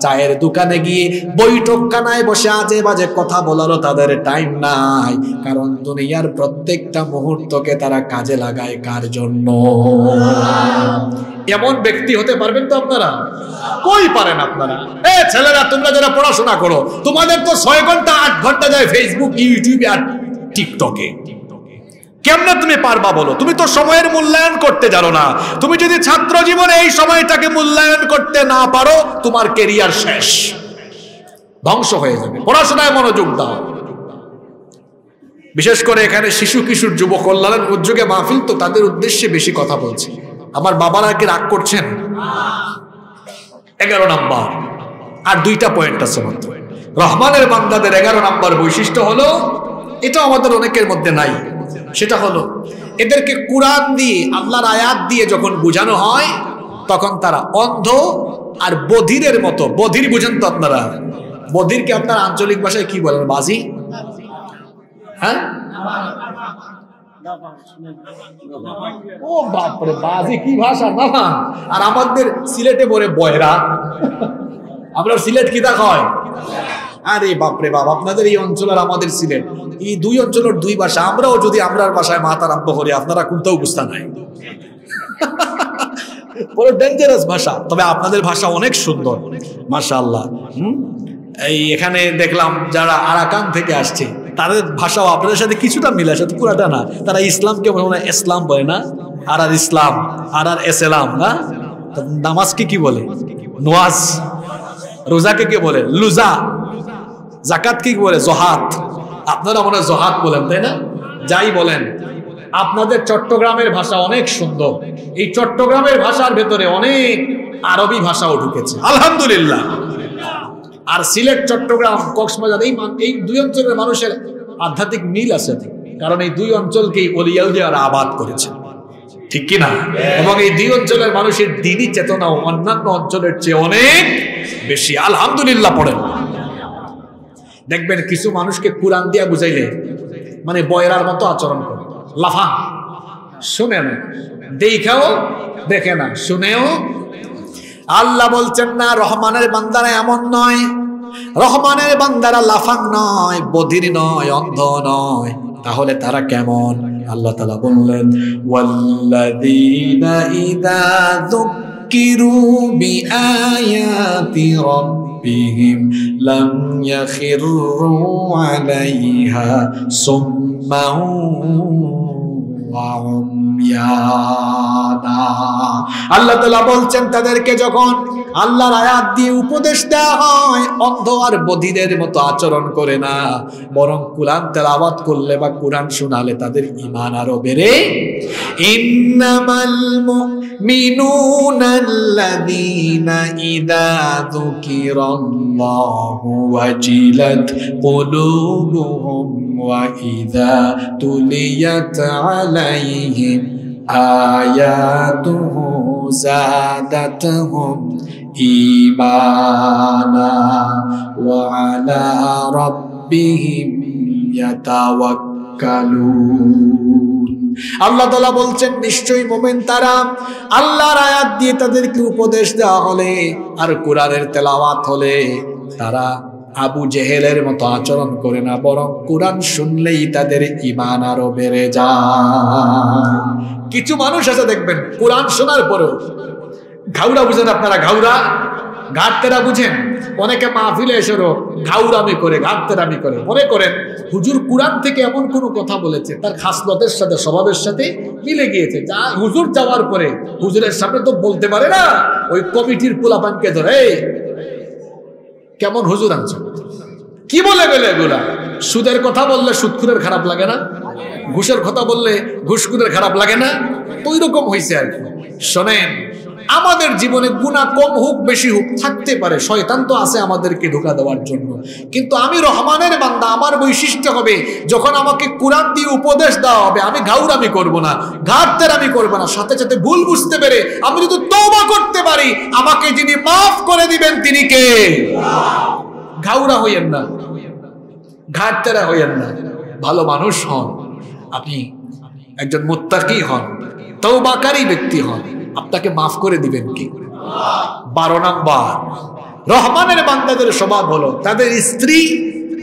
চায়ের দোকানে গিয়ে বৈঠকখানায় বসে আজে বাজে কথা বলারও তাদের টাইম নাই। কারণ দুনিয়ার প্রত্যেকটা মুহূর্তকে তারা কাজে লাগায় কার জন্য? এমন ব্যক্তি হতে পারবেন তো আপনারা? কই পারেন আপনারা? এ ছেলেরা, তোমরা যারা পড়াশোনা করো, তোমাদের তো ছয় ঘণ্টা, আট ঘণ্টা যায় ফেসবুক ইউটিউবে আর টিকটকে কেমনে তুমি পারবা বলো? তুমি তো সময়ের মূল্যায়ন করতে জানো না। তুমি যদি ছাত্র জীবনে এই সময়টাকে মূল্যায়ন করতে না পারো, তোমার কেরিয়ার শেষ। ধ্বংস হয়ে যাবে। পড়াশোনায় মনোযোগ দাও। বিশেষ করে এখানে শিশু কিশোর যুব কল্যাণ উদ্যোগে মাহফিল তো তাদের উদ্দেশ্যে বেশি কথা বলছে। আমার বাবারা কি রাগ করছেন? এগারো নাম্বার। আর দুইটা পয়েন্ট আছে মাত্র। রহমানের বান্দাদের এগারো নাম্বার বৈশিষ্ট্য হলো, এটা আমাদের অনেকের মধ্যে নাই। সেটা হলো, এদেরকে কোরআন দিয়ে, আল্লাহর আয়াত দিয়ে যখন বোঝানো হয়, তখন তারা অন্ধ আর বধিরের মতো। বধির বুঝেন তো আপনারা। বধিরকে আপনার আঞ্চলিক ভাষায় কি বলেন? বাজি? হ্যাঁ? ও বাপরে, বাজি কি ভাষা, না আর আমাদের সিলেটে বলে বয়রা। আমরা সিলেট কি দেখ হয়? আরে বাপরে বাপ, আপনাদের এই অঞ্চল আর আমাদের সিলেট। এই দুই অঞ্চলের দুই ভাষা। আমরাও যদি আমরার ভাষায় মাথা আরম্ভ করি, আপনারা কোনটাও বুঝতে নাই। ডেঞ্জারাস ভাষা। তবে আপনাদের ভাষা অনেক সুন্দর মাশা আল্লাহ এই এখানে দেখলাম যারা আরাকান থেকে আসছে, তাদের ভাষাও আপনাদের সাথে কিছুটা মিলে আসে পুরাটা না। তারা ইসলামকে মনে হয় ইসলাম বলে না আর আর ইসলাম আর আর এসলাম, না? নামাজকে কি বলে? নোয়াজ রোজাকে কি বলে? লুজা। জাকাত কি বলে? জহাত। আপনারা মনে হয় জহাত বলেন, তাই না? যাই বলেন। আপনাদের চট্টগ্রামের ভাষা অনেক সুন্দর। এই চট্টগ্রামের ভাষার ভেতরে অনেক আরবি ভাষাও ঢুকেছে। আলহামদুলিল্লাহ। আর সিলেট, চট্টগ্রাম, কক্সবাজার, এই এই দুই অঞ্চলের মানুষের আধ্যাত্মিক মিল আছে। কারণ এই দুই অঞ্চলকেই অলিয়াউলিয়ারা আবাদ করেছে। ঠিক কিনা? এবং এই দুই অঞ্চলের মানুষের দিনই চেতনাও অন্যান্য অঞ্চলের চেয়ে অনেক বেশি। আলহামদুলিল্লাহ পড়েন। দেখবেন কিছু মানুষকে কোরআন দিয়া বুঝাইলে মানে বয়রার মতো আচরণ করে। লাফা শুনে না। দেখাও দেখে না। শুনেও আল্লাহ বলছেন, না, রহমানের বান্দারা এমন নয়। রহমানের বান্দারা লাফাং নয়, বধির নয়, অন্ধ নয়। তাহলে তারা কেমন? আল্লাহ তালা বললেন ইযা যুক্কিরু আল্লাহ তালা বলছেন, তাদেরকে যখন আল্লাহর আয়াত দিয়ে উপদেশ দেওয়া হয় অন্ধ আর বধিরের মতো আচরণ করে না, বরং কোরআন তেলাওয়াত করলে বা কোরআন শোনালে তাদের ইমান আরও বেড়ে। ইন্নামাল মুমিনুনা আল্লাযীনা যুকিরাল্লাহু ওয়াজিলাত কুলুবুহুম ওয়া ইযা তুলিয়াত আলাইহিম آياته زادتهم إيمانا وعلى ربهم يتوكلون আল্লাহ তালা বলছেন নিশ্চয়ই মোমেন তারা আল্লাহর আয়াত দিয়ে তাদেরকে উপদেশ দেওয়া হলে আর কোরআনের তেলাওয়াত হলে তারা আবু জেহেলের মতো আচরণ করে না বরং কোরআন শুনলেই তাদের ইমান আরও বেড়ে যায়। কিছু মানুষ আছে দেখবেন কোরআন শোনার পরেও ঘাউরা বুঝেন আপনারা ঘাউরা ঘাটতেরা বুঝেন? অনেকে মাহফিলে এসেরও ঘাউরামি করে ঘাটতেরামি করে। মনে করেন হুজুর কুরআন থেকে এমন কোনো কথা বলেছে তার খাসলতের সাথে স্বভাবের সাথে মিলে গিয়েছে। যা হুজুর যাওয়ার পরে হুজুরের সামনে তো বলতে পারে না ওই কমিটির পোলাপানকে ধরে "এই, কেমন হুজুর আনছো কি বলে গেলে এগুলা? সুদের কথা বললে সুদকুরের খারাপ লাগে না? ঘুষের কথা বললে ঘুষকুরের খারাপ লাগে না? ওই রকম হয়েছে আর কি। শোনেন আমাদের জীবনে গুণা কম হোক, বেশি হোক, থাকতে পারে। শয়তান তো আছে আমাদেরকে ঢোকা দেওয়ার জন্য। কিন্তু আমি রহমানের বান্দা, আমার বৈশিষ্ট্য হবে, যখন আমাকে কোরআন দিয়ে উপদেশ দেওয়া হবে, আমি ঘাউরামি করব না ঘাটতের আমি করব না। সাথে সাথে ভুল বুঝতে পেরে আমি যদি তওবা করতে পারি, আমাকে যিনি মাফ করে দিবেন, তিনি কে? ঘাউরা হইয়েন না, ঘাটতেরা হইয়েন না। ভালো মানুষ হন, আপনি একজন মুত্তাকি হন তৌবাকারী ব্যক্তি হন। আপনাকে মাফ করে দিবেন কি? বারো নাম্বার, রহমানের বান্দাদের স্বভাব হলো তাদের স্ত্রী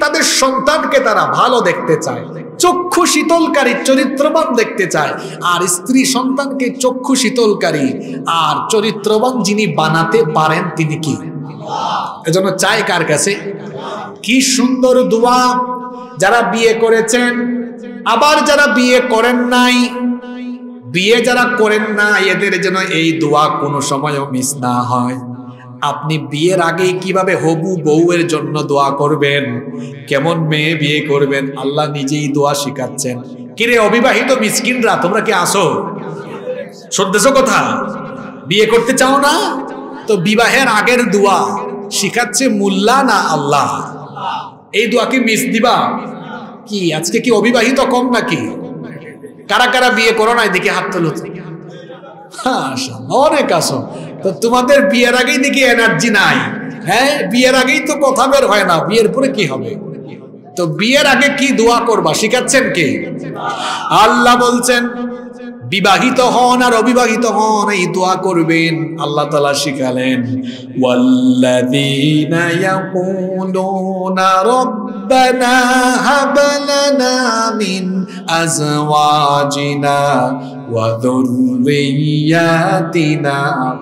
তাদের সন্তানকে তারা ভালো দেখতে চায়, চক্ষু শীতলকারী, চরিত্রবান দেখতে চায়। আর স্ত্রী সন্তানকে চক্ষু শীতলকারী আর চরিত্রবান যিনি বানাতে পারেন তিনি কি? এজন্য চায় কার কাছে? কি সুন্দর দোয়া যারা বিয়ে করেছেন, আবার যারা বিয়ে করেন নাই বিয়ে যারা করেন না, এদের যেন এই দোয়া কোনো সময়ও মিস না হয়। আপনি বিয়ের আগে কীভাবে হবু বউয়ের জন্য দোয়া করবেন? কেমন মেয়ে বিয়ে করবেন? আল্লাহ নিজেই দোয়া শিখাচ্ছেন। কিরে অবিবাহিত মিসকিনরা, তোমরা কি আসো? সদ্দেশ কথা? বিয়ে করতে চাও না? তো বিবাহের আগের দোয়া শিখাচ্ছে মুল্লা না আল্লাহ? এই দোয়া কি মিস দিবা? কি, আজকে কি অবিবাহিত কম নাকি? কারা কারা বিয়ে করো না এদিকে হাত তুলো হ্যাঁ, অনেক আসো তো তোমাদের বিয়ের আগেই দেখি এনার্জি নাই। হ্যাঁ বিয়ের আগেই তো কথা বের হয় না বিয়ের পরে কি হবে? তো বিয়ের আগে কি দোয়া করবা শিখাচ্ছেন কে? আল্লাহ বলছেন বিবাহিত হন আর অবিবাহিত হন, এই দোয়া করবেন। আল্লাহ তালা শিখালেন, ওয়াল্লাযীনা ইয়াকুলুনা রব্বানা হাব লানা মিন আজওয়াজিনা ওয়া যুররিয়াতিনা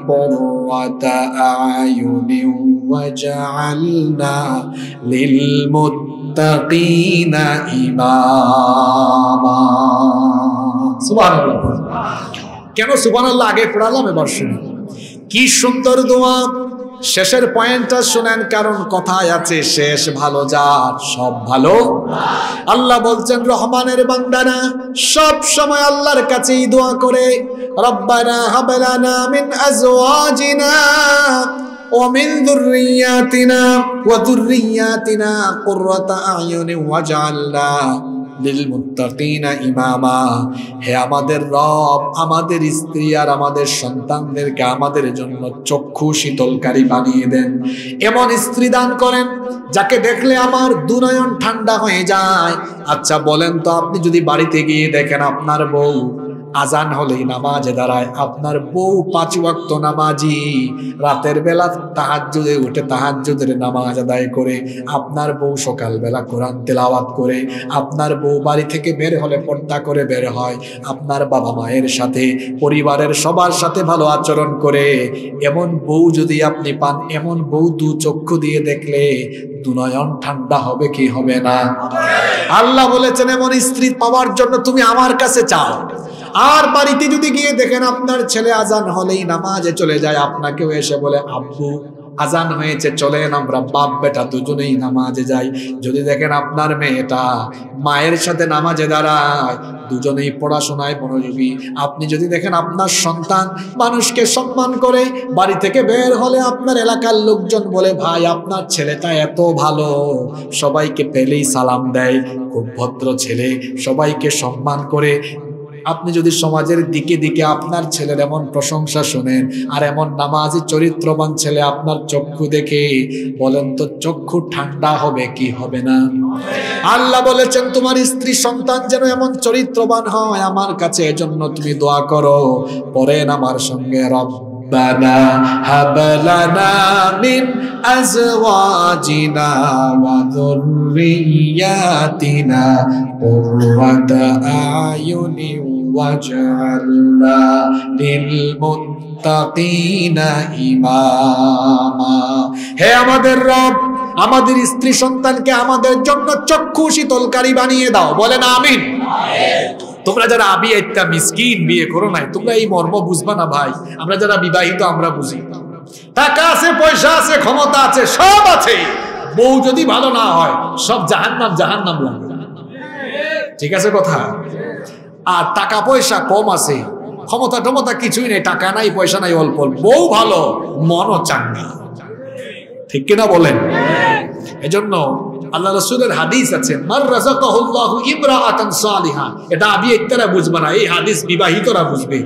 কুররাতা আয়ুনিন ওয়াজআলনা লিল মুত্তাকিনা ইমামা সুবহানাল্লাহ কেন সুবহানাল্লাহ আগে পড়ালাম এবার শুনুন কি সুন্দর দোয়া শেষের পয়েন্টটা শুনেন কারণ কথায় আছে শেষ ভালো যার সব ভালো আল্লাহ বলছেন রহমানের বান্দানা সব সময় আল্লাহর কাছেই দোয়া করে রব্বানা হাবলানা মিন আজওয়াজিনা ومن ذرياتنا وذرياتنا قرة أعين واجعلنا ইমামা হে আমাদের রব, আমাদের স্ত্রী আর আমাদের সন্তানদেরকে আমাদের জন্য চক্ষু শীতলকারী বানিয়ে দেন। এমন স্ত্রী দান করেন, যাকে দেখলে আমার দুনয়ন ঠান্ডা হয়ে যায়। আচ্ছা বলেন তো আপনি যদি বাড়িতে গিয়ে দেখেন আপনার বউ আজান হলেই নামাজে দাঁড়ায়। আপনার বউ পাঁচ ওয়াক্ত নামাজি। রাতের বেলা তাহাজ্জুদে উঠে তাহাজ্জুদের নামাজ আদায় করে, আপনার বউ সকালবেলা কোরআন তেলাওয়াত করে, আপনার বউ বাড়ি থেকে বের হলে পর্দা করে বের হয়, আপনার বাবা মায়ের সাথে, পরিবারের সবার সাথে ভালো আচরণ করে। এমন বউ যদি আপনি পান, এমন বউ দু চক্ষু দিয়ে দেখলে দুনয়ন ঠান্ডা হবে কি হবে না? আল্লাহ বলেছেন, এমন স্ত্রী পাওয়ার জন্য তুমি আমার কাছে চাও। আর বাড়িতে যদি গিয়ে দেখেন আপনার ছেলে আজান হলেই নামাজে চলে যায়, আপনাকেও এসে বলে, আব্বু, আজান হয়েছে, চলেন আমরা, বাপ বেটা দুজনেই নামাজে যাই। যদি দেখেন আপনার মেয়েটা মায়ের সাথে নামাজে দাঁড়ায়, দুজনেই পড়াশোনায় মনোযোগী। আপনি যদি দেখেন আপনার সন্তান মানুষকে সম্মান করে, বাড়ি থেকে বের হলে আপনার এলাকার লোকজন বলে, ভাই, আপনার ছেলেটা এত ভালো। সবাইকে পেলেই সালাম দেয়, খুব ভদ্র ছেলে। সবাইকে সম্মান করে আপনি যদি সমাজের দিকে দিকে আপনার ছেলের এমন প্রশংসা শুনেন আর এমন নামাজি চরিত্রবান ছেলে আপনার চক্ষু দেখে বলেন তো চক্ষু ঠান্ডা হবে কি হবে না আল্লাহ বলেছেন তোমার স্ত্রী সন্তান যেন এমন চরিত্রবান হয় আমার কাছে এজন্য তুমি দোয়া করো পরেন আমার সঙ্গে রব ربنا هب لنا من أزواجنا وذرياتنا قرة أعين واجعلنا للمتقين মুত্তাকিনা ইমামা হে আমাদের রব আমাদের স্ত্রী সন্তানকে আমাদের জন্য চক্ষু শীতলকারী বানিয়ে দাও বলেন আমিন তোমরা যারা আবি একটা মিসকিন বিয়ে করো নাই তোমরা এই মর্ম বুঝবা না ভাই আমরা যারা বিবাহিত আমরা বুঝি টাকা আছে পয়সা আছে ক্ষমতা আছে সব আছে বউ যদি ভালো না হয় সব জাহান্নাম জাহান্নাম লাগবে ঠিক আছে কথা আর টাকা পয়সা কম আছে। ক্ষমতা টমতা কিছুই নেই টাকা নাই পয়সা নাই অল্প অল্প। বউ ভালো মনও চাঙ্গা। ঠিক কিনা বলেন? এজন্য আল্লাহ রসুলের হাদিস আছে এটা আবি ইত্তারা বুঝবে না, এই হাদিস বিবাহিতরা বুঝবে।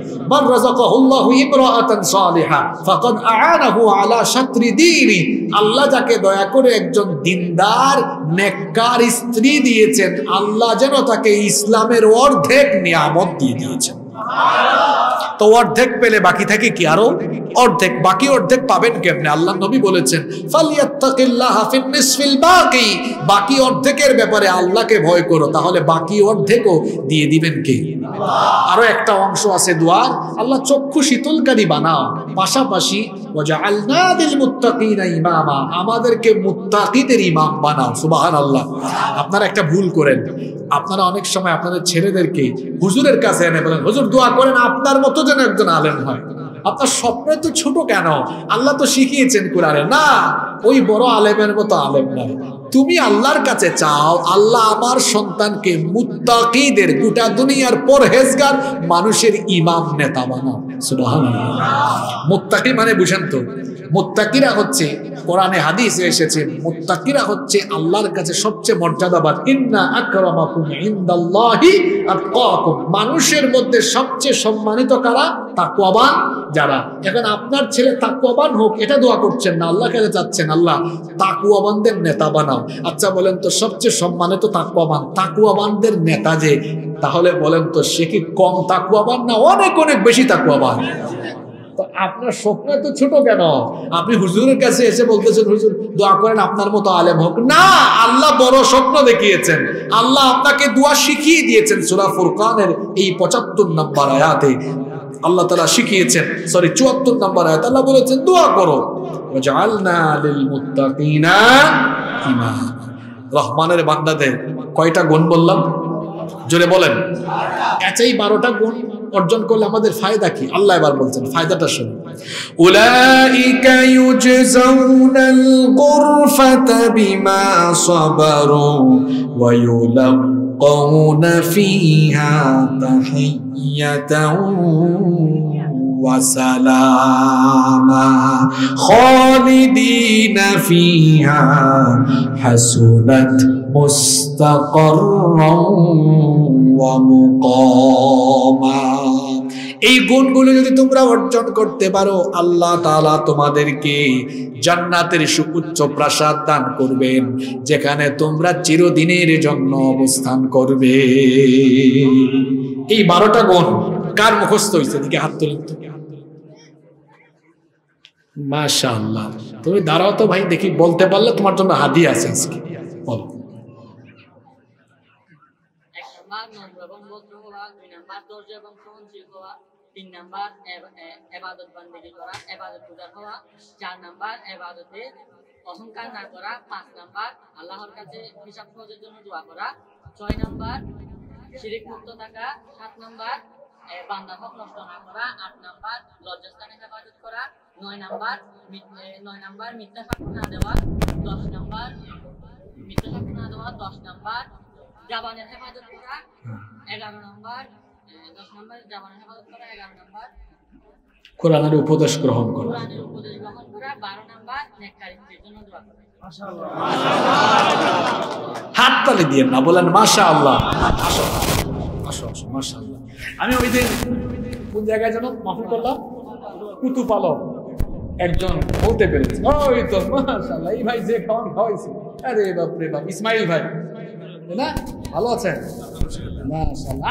আল্লাহ যাকে দয়া করে একজন দিনদার, নেককার স্ত্রী দিয়েছেন, আল্লাহ যেন তাকে ইসলামের অর্ধেক নিয়ামত দিয়ে দিয়েছেন। তো অর্ধেক পেলে বাকি থাকে কি আরও? অর্ধেক। বাকি অর্ধেক পাবেন কেমনে আল্লাহ নবী বলেছেন বাকি। অর্ধেকের ব্যাপারে আল্লাহকে ভয় করো, তাহলে বাকি অর্ধেকও দিয়ে দিবেন কে? আরও একটা অংশ আছে দোয়ার, আল্লাহ চক্ষু শীতলকারী বানাও। পাশাপাশি আমাদেরকে মুত্তাকিদের ইমাম বানাও, সুবহানাল্লাহ। আপনারা একটা ভুল করেন। আপনারা অনেক সময় আপনাদের ছেলেদেরকে হুজুরের কাছে এনে বলেন, হুজুর দোয়া করেন, আপনার মতো যেন একজন আলেম হয়। আপনার স্বপ্ন তো ছোট কেন? আল্লাহ তো শিখিয়েছেন কোরআনে। না, ওই বড় আলেমের মতো আলেম নয়। তুমি আল্লাহর কাছে চাও, আল্লাহ আমার সন্তানকে মুত্তাকিদের গোটা দুনিয়ার পরহেজগার, মানুষের ইমাম নেতা বানাও। মুত্তাকি মানে বুঝেন তো, মুত্তাকিরা হচ্ছে, কোরআনে হাদিসে এসেছে, মুত্তাকিরা হচ্ছে আল্লাহর কাছে সবচেয়ে মর্যাদাবান। ইন্না আকরামাকুম ইনদাল্লাহি আতকাকুম। মানুষের মধ্যে সবচেয়ে সম্মানিত কারা? তাকওয়াবান। যারা, এখন আপনার ছেলে তাকওয়াবান হোক, এটা দোয়া করছেন না আল্লাহ কাছে চাচ্ছেন, আল্লাহ তাকওয়াবানদের নেতা বানাও। আচ্ছা বলেন তো সবচেয়ে সম্মানিত তাকওয়াবান, তাকওয়াবানদের নেতা যে, তাহলে বলেন তো সে কি কম তাকওয়াবান না অনেক অনেক বেশি তাকওয়াবান? তো আপনার স্বপ্ন তো ছোট কেন? আপনি হুজুরের কাছে এসে বলতেছেন, হুজুর, দোয়া করেন আপনার মতো আলেম হোক। না, আল্লাহ বড় স্বপ্ন দেখিয়েছেন। আল্লাহ আপনাকে দোয়া শিখিয়ে দিয়েছেন সুরা ফুরকানের এই পঁচাত্তর নম্বর আয়াতে। আল্লাহ তালা শিখিয়েছেন, সরি, চুয়াত্তর নম্বর আয়াত। আল্লাহ বলেছেন, দোয়া করো। রহমানের বান্দাতে কয়টা গুণ বললাম? জোরে বলেন। এটাই বারোটা গুণ অর্জন করলে আমাদের ফায়দা কি? আল্লাহ এবার বলছেন, ফায়দাটা শুন উলাইকা বিমা ফিহা وسلاما خالدين فيها حسنت مستقرا ومقاما এই গুণগুলো যদি তোমরা অর্জন করতে পারো আল্লাহ তাআলা তোমাদেরকে জান্নাতের সুউচ্চ প্রাসাদ দান করবেন যেখানে তোমরা চিরদিনের জন্য অবস্থান করবে এই বারোটা গুণ কার মুখস্থ হয়েছে দিকে হাত তুলেন তো মাশাআল্লাহ। তুমি দাঁড়াও তো ভাই, দেখি বলতে পারলে তোমার জন্য হাদিয়া আছে আজকে। না করা, পাঁচ নাম্বার আল্লাহর কাছে হিসাব সহজের জন্য দোয়া করা, ছয় নাম্বার শিরিক মুক্ত থাকা, সাত নাম্বার হক নষ্ট না করা, আট নাম্বার লজ্জাস্থানে হেফাজত করা নয় নাম্বার নয় নাম্বার মিথ্যা সাক্ষ্য না দেওয়া দশ নাম্বার মিথ্যা সাক্ষ্য না দেওয়া দশ নাম্বার জাবানের হেফাজত করা এগারো নম্বর দশ নম্বর জাবানের হেফাজত করা এগারো নম্বর। কোরআনের উপদেশ গ্রহণ করো। কোরআনের উপদেশ গ্রহণ করা বারো নম্বর নেককারিত্বের জন্য দোয়া করা। হাত তালি দিয়ে না বলেন মাশা আল্লাহ আসো আসো আসো মাশা আল্লাহ আমি ওই দিন কোন জায়গায় যেন মাফি করলাম? কুতুব আলম। একজন বলতে পেরেছে। ওই তো মাশাআল্লাহ এই ভাই যে খাওয়ান খাওয়াইছে। আরে বাপ রে বাপ ইসমাইল ভাই। না? ভালো আছেন?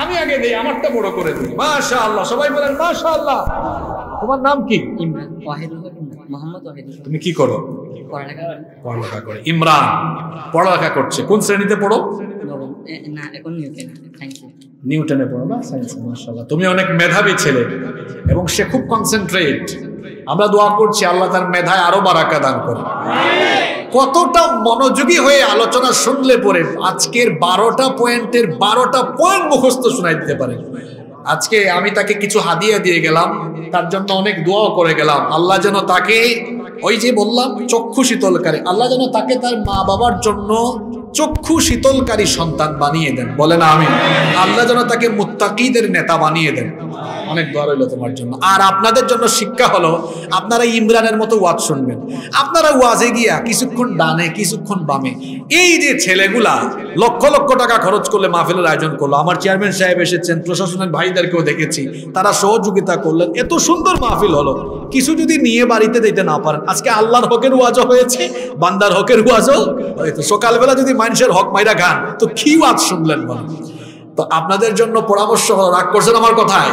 আমি আগে দিই আমারটা বড় করে দিই। মাশাআল্লাহ সবাই বলেন মাশাআল্লাহ। তোমার নাম কি? তুমি কি করো? পড়ালেখা করে। ইমরান পড়ালেখা করছে। কোন শ্রেণীতে পড়ো? না এখন নিউটনে পড়ো না? সায়েন্সে মাশাআল্লাহ। তুমি অনেক মেধাবী ছেলে এবং সে খুব কনসেন্ট্রেট আমরা দোয়া করছি আল্লাহ তার মেধায় আরও বারাকা দান করে। কতটা মনোযোগী হয়ে আলোচনা শুনলে পরে আজকের বারোটা পয়েন্টের বারোটা পয়েন্ট মুখস্থ শোনাই দিতে পারে। আজকে আমি তাকে কিছু হাদিয়া দিয়ে গেলাম, তার জন্য অনেক দোয়াও করে গেলাম। আল্লাহ যেন তাকে, ওই যে বললাম, চক্ষু শীতলকারী, আল্লাহ যেন তাকে তার মা বাবার জন্য চক্ষু শীতলকারী সন্তান বানিয়ে দেন। বলে না আমি আল্লাহ যেন তাকে মুত্তাকিদের নেতা বানিয়ে দেন। অনেক দোয়া রইল তোমার জন্য। আর আপনাদের জন্য শিক্ষা হলো, আপনারা ইমরানের মতো ওয়াজ শুনবেন। আপনারা ওয়াজে গিয়া কিছুক্ষণ ডানে, কিছুক্ষণ বামে। এই যে ছেলেগুলা লক্ষ লক্ষ টাকা খরচ করলে মাহফিলের আয়োজন করল। আমার চেয়ারম্যান সাহেব এসেছেন, প্রশাসনের ভাইদেরকেও দেখেছি। তারা সহযোগিতা করলেন। এত সুন্দর মাহফিল হলো। কিছু যদি নিয়ে বাড়িতে দিতে না পারেন, আজকে আল্লাহর হকের ওয়াজও হয়েছে, বান্দার হকের ওয়াজও হয়তো সকালবেলা যদি মানুষের হক মাইরা খান। তো কি আজ শুনলেন বলেন? তো আপনাদের জন্য পরামর্শ হলো, রাগ করছেন আমার কথায়?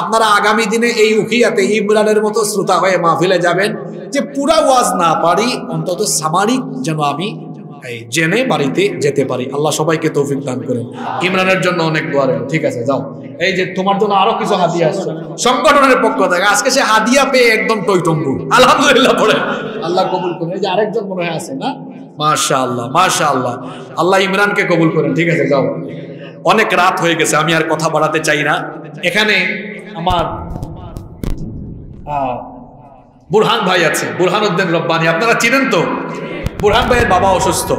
আপনারা আগামী দিনে এই উখিয়াতে ইমরানের মতো শ্রোতা হয়ে মাহফিলে যাবেন যে পুরা ওয়াজ না পারি, অন্তত সামারিক যেন আমি জেনে বাড়িতে যেতে পারি। আল্লাহ সবাইকে তৌফিক দান করেন। ইমরানের জন্য অনেক দোয়া ঠিক আছে, যাও। এই যে তোমার জন্য আরও কিছু হাদিয়া আসছে সংগঠনের পক্ষ থেকে আজকে সে হাদিয়া পেয়ে একদম টইটম্বুর। আলহামদুলিল্লাহ পড়ে। আল্লাহ কবুল করে এই যে আরেকজন মনে হয় আছে না? মাশা আল্লাহ মাশা আল্লাহ আল্লাহ ইমরানকে কবুল করেন। ঠিক আছে, যাও। অনেক রাত হয়ে গেছে, আমি আর কথা বাড়াতে চাই না। এখানে আমার বুরহান ভাই আছে। বুরহান উদ্দিন রব্বানি। আপনারা চিনেন তো? বুরহান ভাইয়ের বাবা অসুস্থ।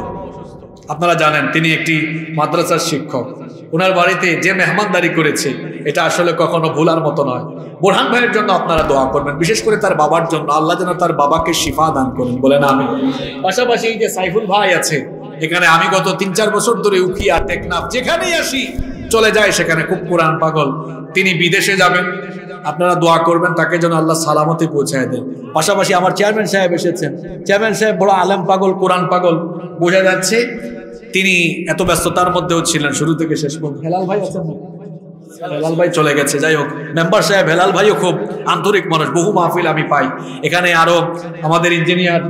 আপনারা জানেন, তিনি একটি মাদ্রাসার শিক্ষক। ওনার বাড়িতে যে মেহমানদারি করেছে, এটা আসলে কখনো ভুলার মতো নয়। বোরহান ভাইয়ের জন্য আপনারা দোয়া করবেন, বিশেষ করে তার বাবার জন্য। আল্লাহ যেন তার বাবাকে শিফা দান করেন, বলেন আমি পাশাপাশি যে সাইফুল ভাই আছে, এখানে আমি গত তিন চার বছর ধরে উখিয়া টেকনাফ, যেখানেই আসি, চলে যায় সেখানে খুব কোরআন পাগল। তিনি বিদেশে যাবেন আপনারা দোয়া করবেন, তাকে যেন আল্লাহ সালামতে পৌঁছায় দেন। পাশাপাশি আমার চেয়ারম্যান সাহেব এসেছেন। চেয়ারম্যান সাহেব বড় আলেম পাগল, কোরআন পাগল। বোঝা যাচ্ছে তিনি এত ব্যস্ততার মধ্যেও ছিলেন, শুরু থেকে শেষ পর্যন্ত। হেলাল ভাই আছেন হেলাল ভাই চলে গেছে, যাই হোক। মেম্বার সাহেব, হেলাল ভাইও খুব আন্তরিক মানুষ, বহু মাহফিল আমি পাই। এখানে আরও আমাদের ইঞ্জিনিয়ার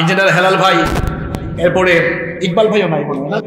ইঞ্জিনিয়ার হেলাল ভাই। এরপরে ইকবাল ভাইও নাই হয় না?